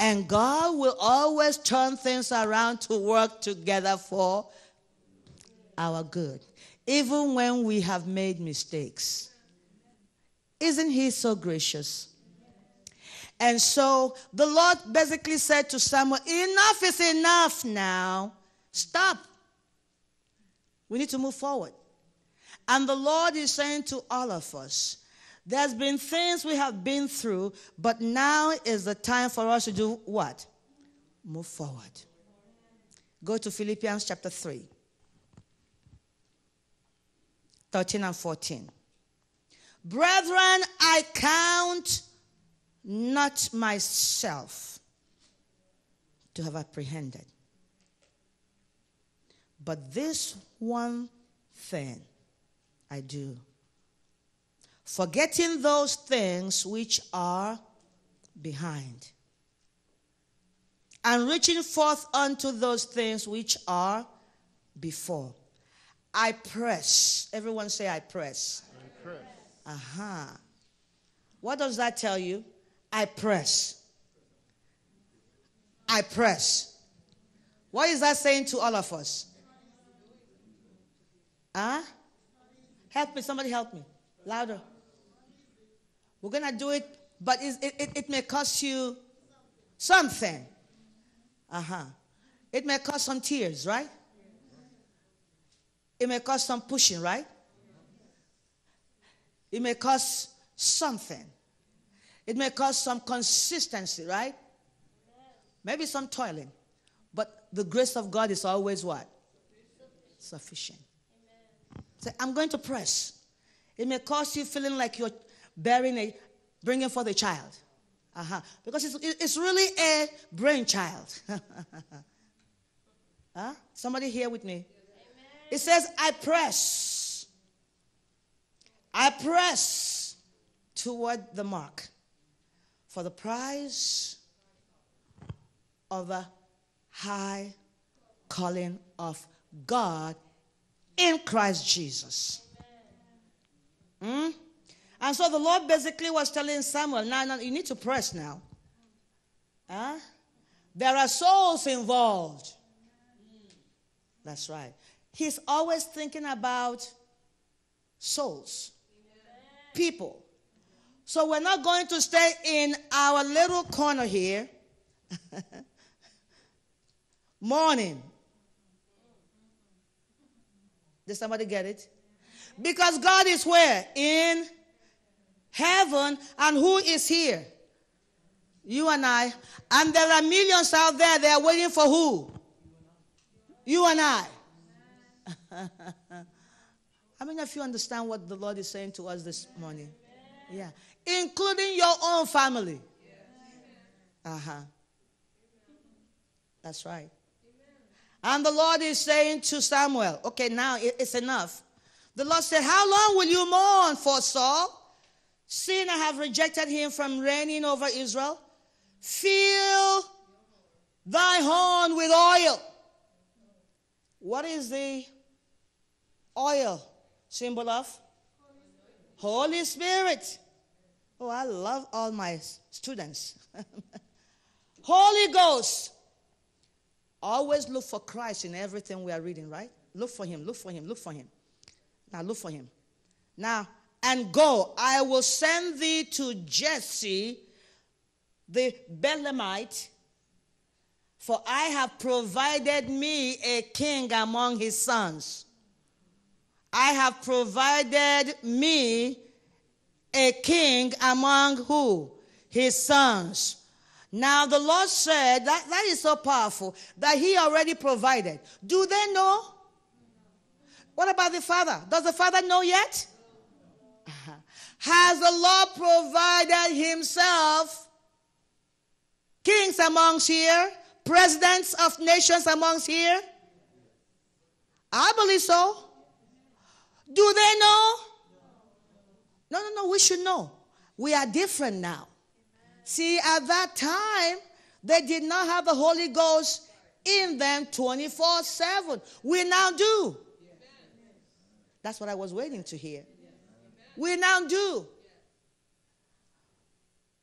And God will always turn things around to work together for our good, even when we have made mistakes. Isn't He so gracious? And so the Lord basically said to Samuel, Enough is enough now. Stop. We need to move forward. And the Lord is saying to all of us, there's been things we have been through, but now is the time for us to do what? Move forward. Go to Philippians chapter 3, 13 and 14. Brethren, I count not myself to have apprehended, but this one thing I do forgetting those things which are behind, and reaching forth unto those things which are before. I press. Everyone say, I press. I press. Aha. Uh-huh. What does that tell you? I press. I press. What is that saying to all of us? Huh? Help me. Somebody help me. Louder. We're going to do it, but it, it, it may cost you something. Uh huh. It may cost some tears, right? It may cost some pushing, right? It may cost something. It may cost some consistency, right? Maybe some toiling. But the grace of God is always what? Sufficient. Say, I'm going to press. It may cause you feeling like you're bearing a, bringing forth a child. Uh-huh. Because it's, it's really a brainchild. huh? Somebody here with me? Amen. It says, I press. I press toward the mark for the prize of the high calling of God in Christ Jesus. Mm? And so the Lord basically was telling Samuel, now, now you need to press now. Huh? There are souls involved. That's right. He's always thinking about souls, people. So we're not going to stay in our little corner here. Morning. Did somebody get it? Because God is where? In heaven. And who is here? You and I. And there are millions out there. They are waiting for who? You and I. How many of you understand what the Lord is saying to us this morning? Yeah. Including your own family. Uh huh. That's right. And the Lord is saying to Samuel, okay, now it's enough. The Lord said, How long will you mourn for Saul? Seeing I have rejected him from reigning over Israel, fill thy horn with oil. What is the oil symbol of? Holy Spirit. Oh, I love all my students. Holy Ghost. Always look for Christ in everything we are reading, right? Look for him, look for him, look for him. Now look for him. Now, and go, I will send thee to Jesse the Bethlehemite, for I have provided me a king among his sons. I have provided me a king among who? His sons. Now the Lord said that that is so powerful that He already provided. Do they know? What about the Father? Does the Father know yet? Has the Lord provided Himself kings amongst here, presidents of nations amongst here? I believe so. Do they know? No, no, no, we should know. We are different now. See, at that time, they did not have the Holy Ghost in them 24 7. We now do. That's what I was waiting to hear. We now do.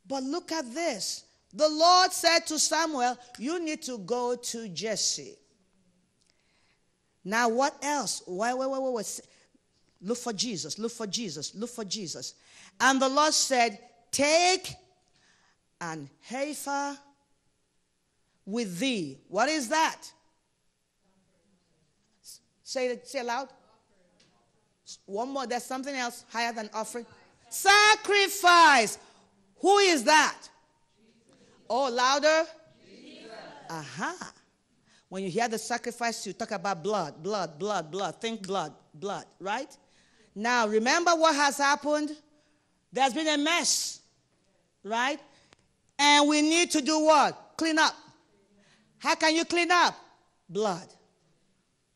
But look at this. The Lord said to Samuel, You need to go to Jesse. Now, what else? Wait, wait, wait, wait, wait. Look for Jesus, look for Jesus, look for Jesus. And the Lord said, Take an heifer with thee. What is that? Say it, say loud. One more. There's something else higher than offering. Sacrifice. Who is that? Oh, louder. Aha. Uh-huh. When you hear the sacrifice, you talk about blood, blood, blood, blood. Think blood, blood, right? Now, remember what has happened? There's been a mess, right? And we need to do what? Clean up. How can you clean up? Blood.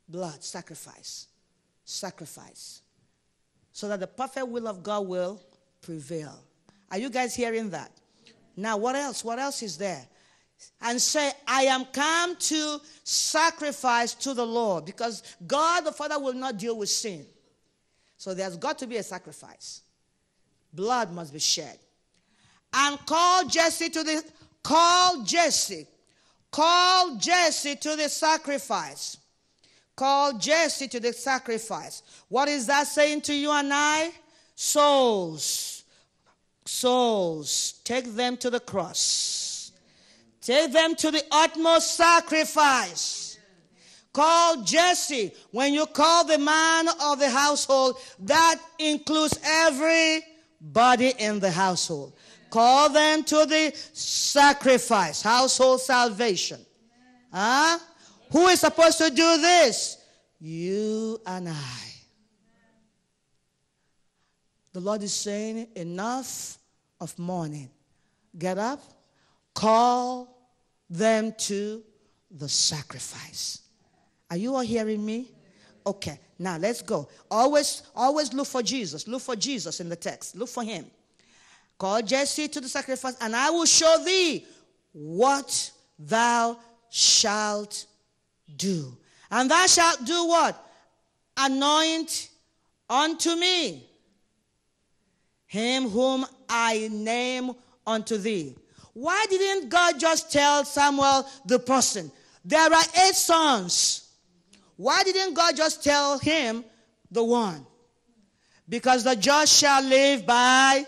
Blood, sacrifice. Sacrifice. So that the perfect will of God will prevail. Are you guys hearing that? Now, what else? What else is there? And say, I am come to sacrifice to the Lord because God the Father will not deal with sin. So there's got to be a sacrifice. Blood must be shed. And call Jesse to the call Jesse. Call Jesse to the sacrifice. Call Jesse to the sacrifice. What is that saying to you and I? Souls. Souls. Take them to the cross. Take them to the utmost sacrifice. Call Jesse. When you call the man of the household, that includes everybody in the household. Call them to the sacrifice, household salvation. Huh? Who is supposed to do this? You and I. The Lord is saying, enough of mourning. Get up, call them to the sacrifice. Are you all hearing me? Okay, now let's go. Always, always look for Jesus. Look for Jesus in the text. Look for him. Call Jesse to the sacrifice, and I will show thee what thou shalt do. And thou shalt do what? Anoint unto me him whom I name unto thee. Why didn't God just tell Samuel the person? There are eight sons. Why didn't God just tell him the one? Because the just shall live by.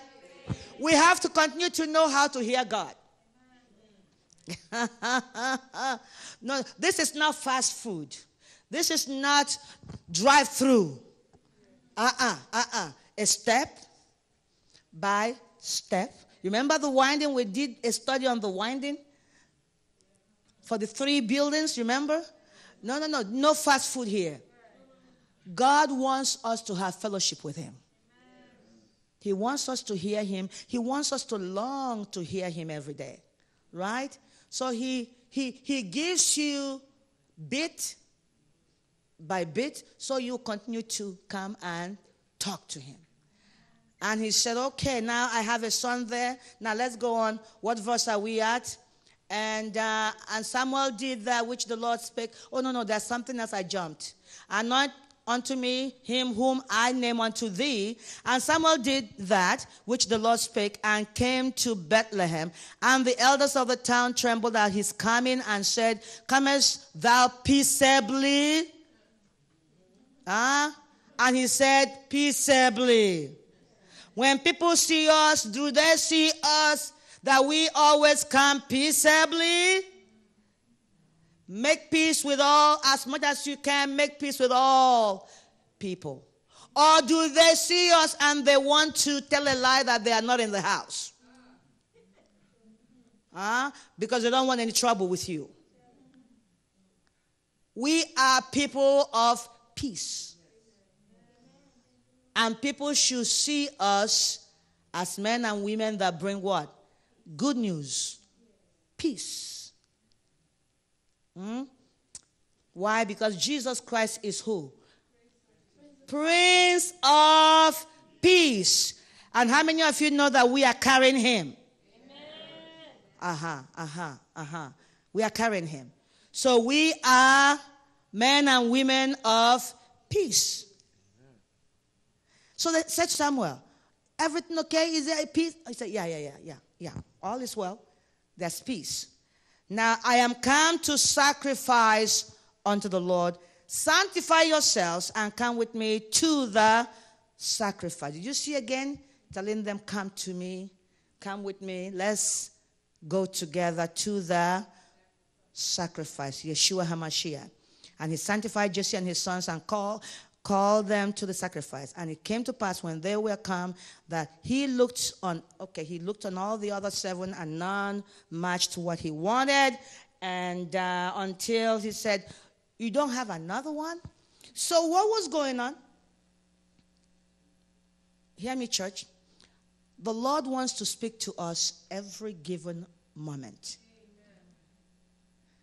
We have to continue to know how to hear God. no, this is not fast food. This is not drive through. Uh uh-uh, uh, uh uh. A step by step. Remember the winding? We did a study on the winding for the three buildings, remember? No, no, no, no fast food here. God wants us to have fellowship with Him. He wants us to hear Him. He wants us to long to hear Him every day, right? So He He He gives you bit by bit, so you continue to come and talk to Him. And he said, Okay, now I have a son there. Now let's go on. What verse are we at? And, uh, and Samuel did that which the Lord spake. Oh, no, no, there's something else I jumped. Anoint, unto me him whom I name unto thee. And Samuel did that which the Lord spake and came to Bethlehem. And the elders of the town trembled at his coming and said, Comest thou peaceably? Ah? And he said, Peaceably. When people see us, do they see us that we always come peaceably? Make peace with all, as much as you can, make peace with all people. Or do they see us and they want to tell a lie that they are not in the house? Huh? Because they don't want any trouble with you. We are people of peace. And people should see us as men and women that bring what? Good news, peace. Hmm? Why? Because Jesus Christ is who? Prince of Peace. And how many of you know that we are carrying him? Uh huh, uh huh, uh huh. We are carrying him. So we are men and women of peace. So they said Samuel, everything okay? Is there peace? I said, yeah, yeah, yeah, yeah, yeah. All is well. There's peace. Now I am come to sacrifice unto the Lord. Sanctify yourselves and come with me to the sacrifice. Did you see again? Telling them, come to me, come with me. Let's go together to the sacrifice. Yeshua HaMashiach. And he sanctified Jesse and his sons and called called them to the sacrifice. And it came to pass when they were come that he looked on, okay, he looked on all the other seven and none matched what he wanted. And uh, until he said, You don't have another one? So what was going on? Hear me, church. The Lord wants to speak to us every given moment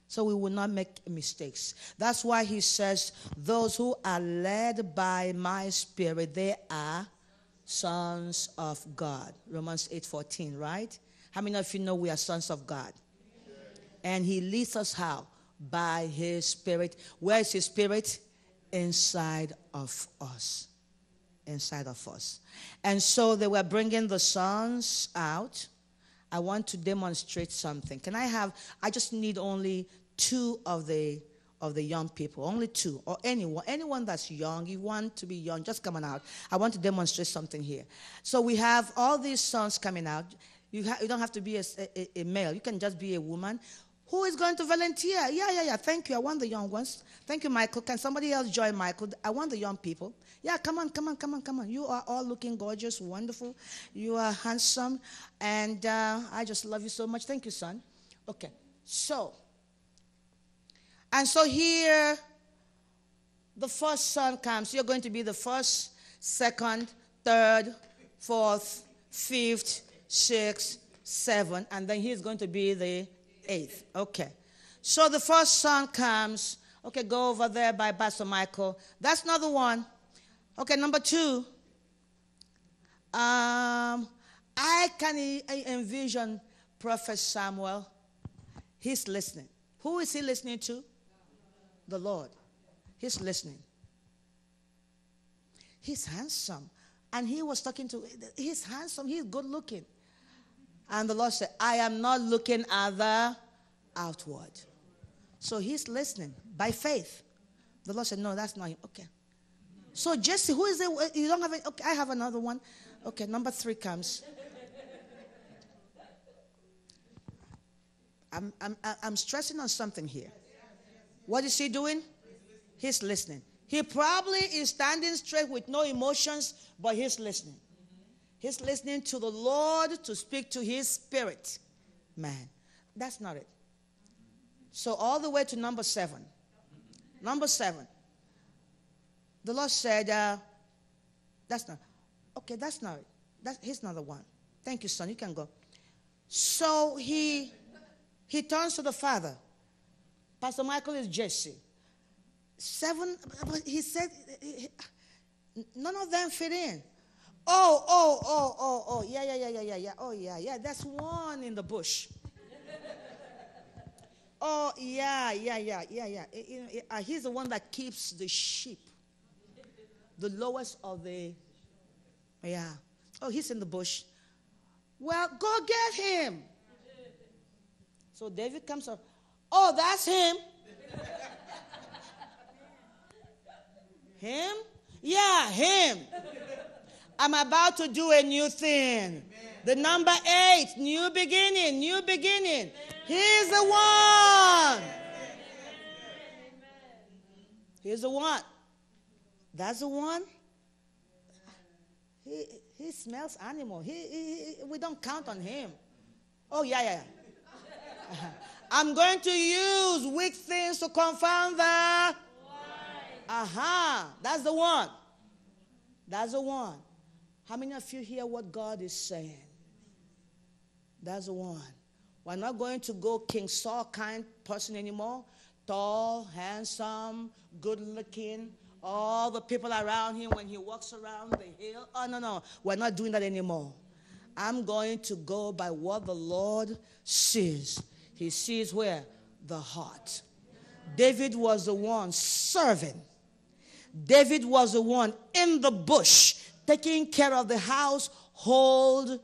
so we will not make mistakes. That's why he says, Those who are led by my spirit, they are sons of God. Romans 8 14, right? How many of you know we are sons of God? And he leads us how? By his spirit. Where is his spirit? Inside of us. Inside of us. And so they were bringing the sons out. I want to demonstrate something. Can I have, I just need only two of the of the young people, only two, or anyone, anyone that's young, you want to be young, just coming out. I want to demonstrate something here. So we have all these sons coming out. You, ha- you don't have to be a, a, a male, you can just be a woman. Who is going to volunteer? Yeah, yeah, yeah. Thank you. I want the young ones. Thank you, Michael. Can somebody else join Michael? I want the young people. Yeah, come on, come on, come on, come on. You are all looking gorgeous, wonderful. You are handsome. And uh, I just love you so much. Thank you, son. Okay. So, and so here, the first son comes. You're going to be the first, second, third, fourth, fifth, sixth, seventh, and then he's going to be the eighth. Okay. So the first son comes. Okay, go over there by Pastor Michael. That's not the one. Okay, number two. Um, I can envision Prophet Samuel. He's listening. Who is he listening to? The Lord. He's listening. He's handsome. And he was talking to, he's handsome, he's good looking. And the Lord said, I am not looking the outward. So he's listening by faith. The Lord said, No, that's not him. Okay. So Jesse, who is it? You don't have it? Okay, I have another one. Okay, number three comes. I'm, I'm, I'm stressing on something here. What is he doing? He's listening. He probably is standing straight with no emotions, but he's listening. He's listening to the Lord to speak to his spirit. Man, that's not it. So, all the way to number seven. Number seven. The Lord said, uh, That's not. Okay, that's not it. That's, he's not the one. Thank you, son. You can go. So he he turns to the father. Pastor Michael is Jesse. Seven, he said none of them fit in. Oh, oh, oh, oh, oh, yeah, yeah, yeah, yeah, yeah, yeah. Oh, yeah, yeah. That's one in the bush. oh, yeah, yeah, yeah, yeah, yeah. Uh, he's the one that keeps the sheep. the lowest of the. Yeah. Oh, he's in the bush. Well, go get him. So David comes up. Oh, that's him. him? Yeah, him. I'm about to do a new thing. The number eight, new beginning, new beginning. He's the one. He's the one. That's the one. He, he smells animal. He, he, he- we don't count on him. Oh, yeah, yeah. I'm going to use weak things to confound the. Aha, uh-huh. that's the one. That's the one. How many of you hear what God is saying? That's the one. We're not going to go King Saul kind person anymore. Tall, handsome, good looking. All the people around him when he walks around the hill. Oh, no, no. We're not doing that anymore. I'm going to go by what the Lord sees. He sees where? The heart. David was the one serving. David was the one in the bush taking care of the household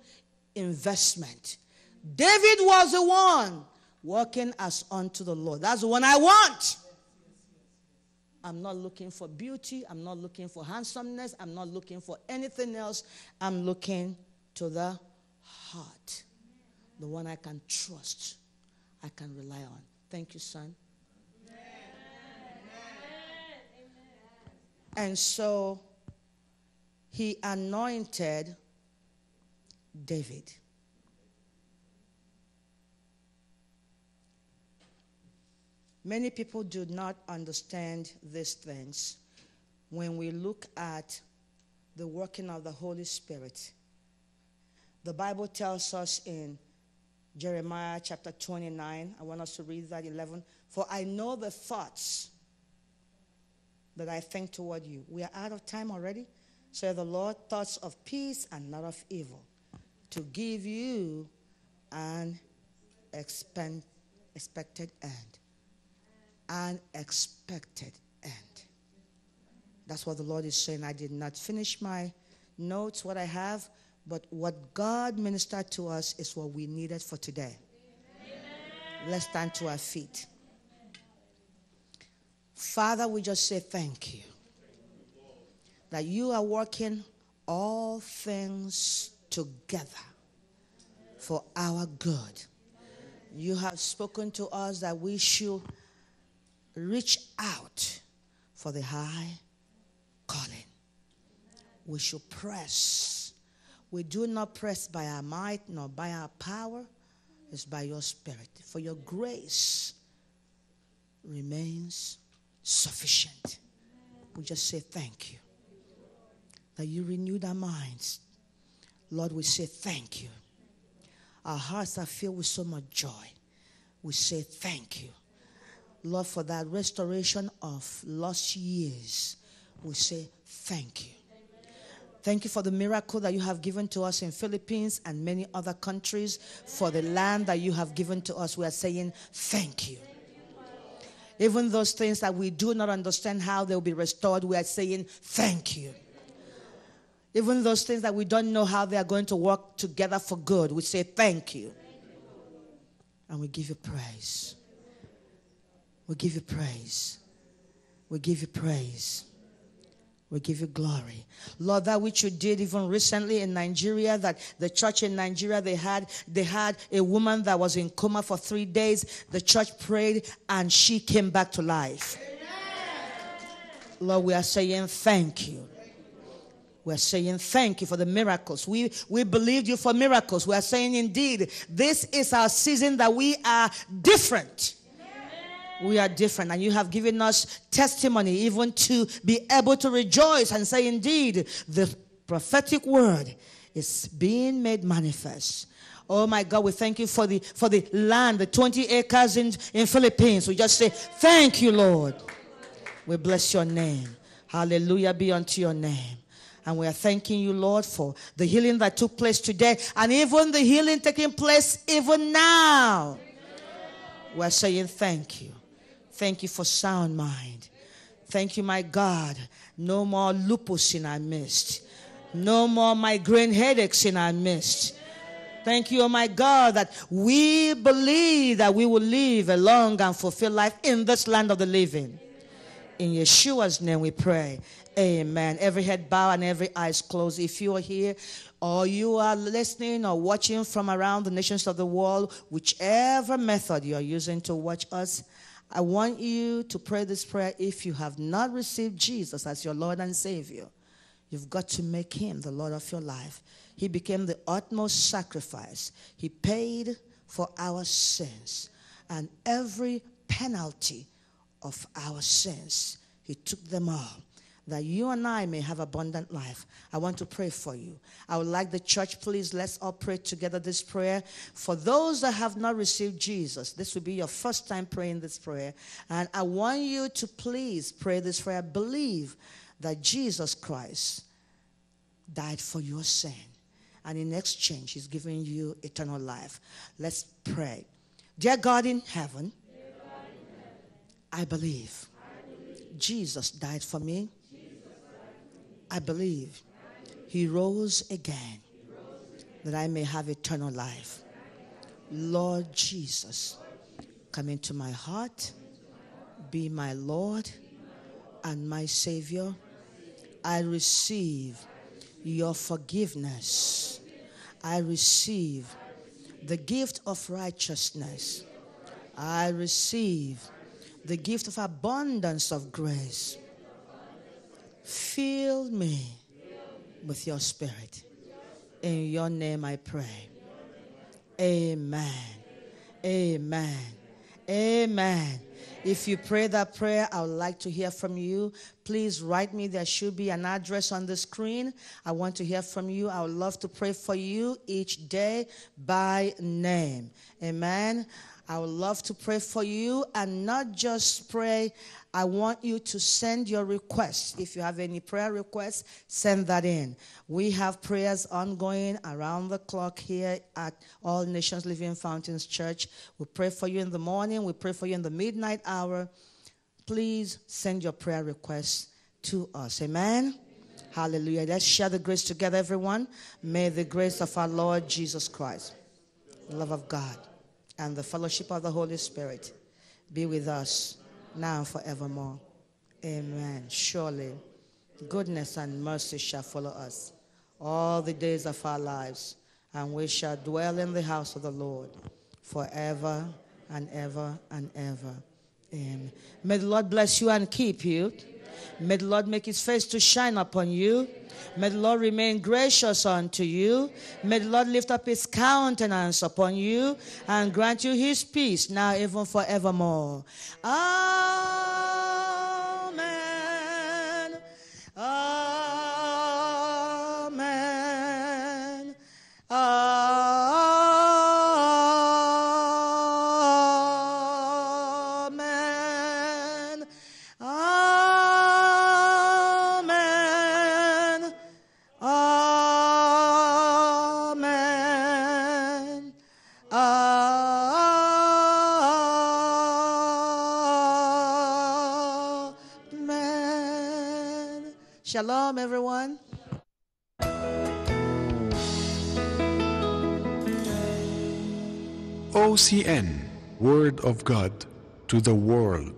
investment. David was the one working as unto the Lord. That's the one I want. I'm not looking for beauty. I'm not looking for handsomeness. I'm not looking for anything else. I'm looking to the heart. The one I can trust, I can rely on. Thank you, son. And so he anointed David. Many people do not understand these things when we look at the working of the Holy Spirit. The Bible tells us in Jeremiah chapter 29, I want us to read that 11. For I know the thoughts that I think toward you. We are out of time already. So the Lord thoughts of peace and not of evil, to give you an expend, expected end. An expected end. That's what the Lord is saying. I did not finish my notes, what I have, but what God ministered to us is what we needed for today. Let's stand to our feet. Father, we just say thank you that you are working all things together for our good. You have spoken to us that we should reach out for the high calling. We should press. We do not press by our might nor by our power, it's by your spirit. For your grace remains sufficient. We just say thank you. That you renewed our minds. Lord, we say thank you. Our hearts are filled with so much joy. We say thank you. Lord, for that restoration of lost years. We say thank you. Thank you for the miracle that you have given to us in Philippines and many other countries. For the land that you have given to us, we are saying thank you. Even those things that we do not understand how they'll be restored, we are saying thank you. Even those things that we don't know how they are going to work together for good, we say thank you. And we give you praise. We give you praise. We give you praise. We give you glory. Lord, that which you did even recently in Nigeria, that the church in Nigeria, they had, they had a woman that was in coma for three days. The church prayed and she came back to life. Lord, we are saying thank you. We're saying thank you for the miracles. We, we believed you for miracles. We are saying indeed, this is our season that we are different. We are different, and you have given us testimony even to be able to rejoice and say, indeed, the prophetic word is being made manifest. Oh my God, we thank you for the for the land, the 20 acres in, in Philippines. We just say, Thank you, Lord. We bless your name. Hallelujah be unto your name. And we are thanking you, Lord, for the healing that took place today and even the healing taking place even now. We're saying thank you. Thank you for sound mind. Thank you, my God. No more lupus in our midst. No more migraine headaches in our midst. Thank you, oh my God, that we believe that we will live a long and fulfilled life in this land of the living. In Yeshua's name we pray. Amen. Every head bow and every eyes closed. If you are here or you are listening or watching from around the nations of the world, whichever method you are using to watch us, I want you to pray this prayer if you have not received Jesus as your Lord and Savior. You've got to make him the Lord of your life. He became the utmost sacrifice. He paid for our sins and every penalty of our sins. He took them all that you and I may have abundant life. I want to pray for you. I would like the church, please, let's all pray together this prayer. For those that have not received Jesus, this will be your first time praying this prayer. And I want you to please pray this prayer. Believe that Jesus Christ died for your sin. And in exchange, he's giving you eternal life. Let's pray. Dear God in heaven, I believe Jesus died for me. I believe he rose again that I may have eternal life. Lord Jesus, come into my heart, be my Lord and my Savior. I receive your forgiveness. I receive the gift of righteousness. I receive the gift of abundance of grace. Fill me with your spirit. In your name I pray. Amen. Amen. Amen. If you pray that prayer, I would like to hear from you. Please write me. There should be an address on the screen. I want to hear from you. I would love to pray for you each day by name. Amen. I would love to pray for you and not just pray. I want you to send your requests. If you have any prayer requests, send that in. We have prayers ongoing around the clock here at All Nations Living Fountains Church. We pray for you in the morning, we pray for you in the midnight hour. Please send your prayer requests to us. Amen. Hallelujah. Let's share the grace together, everyone. May the grace of our Lord Jesus Christ, the love of God, and the fellowship of the Holy Spirit be with us now and forevermore. Amen. Surely, goodness and mercy shall follow us all the days of our lives, and we shall dwell in the house of the Lord forever and ever and ever. Amen. May the Lord bless you and keep you. May the Lord make his face to shine upon you. May the Lord remain gracious unto you. May the Lord lift up his countenance upon you and grant you his peace now, even forevermore. Amen. Shalom, everyone. OCN, Word of God to the world.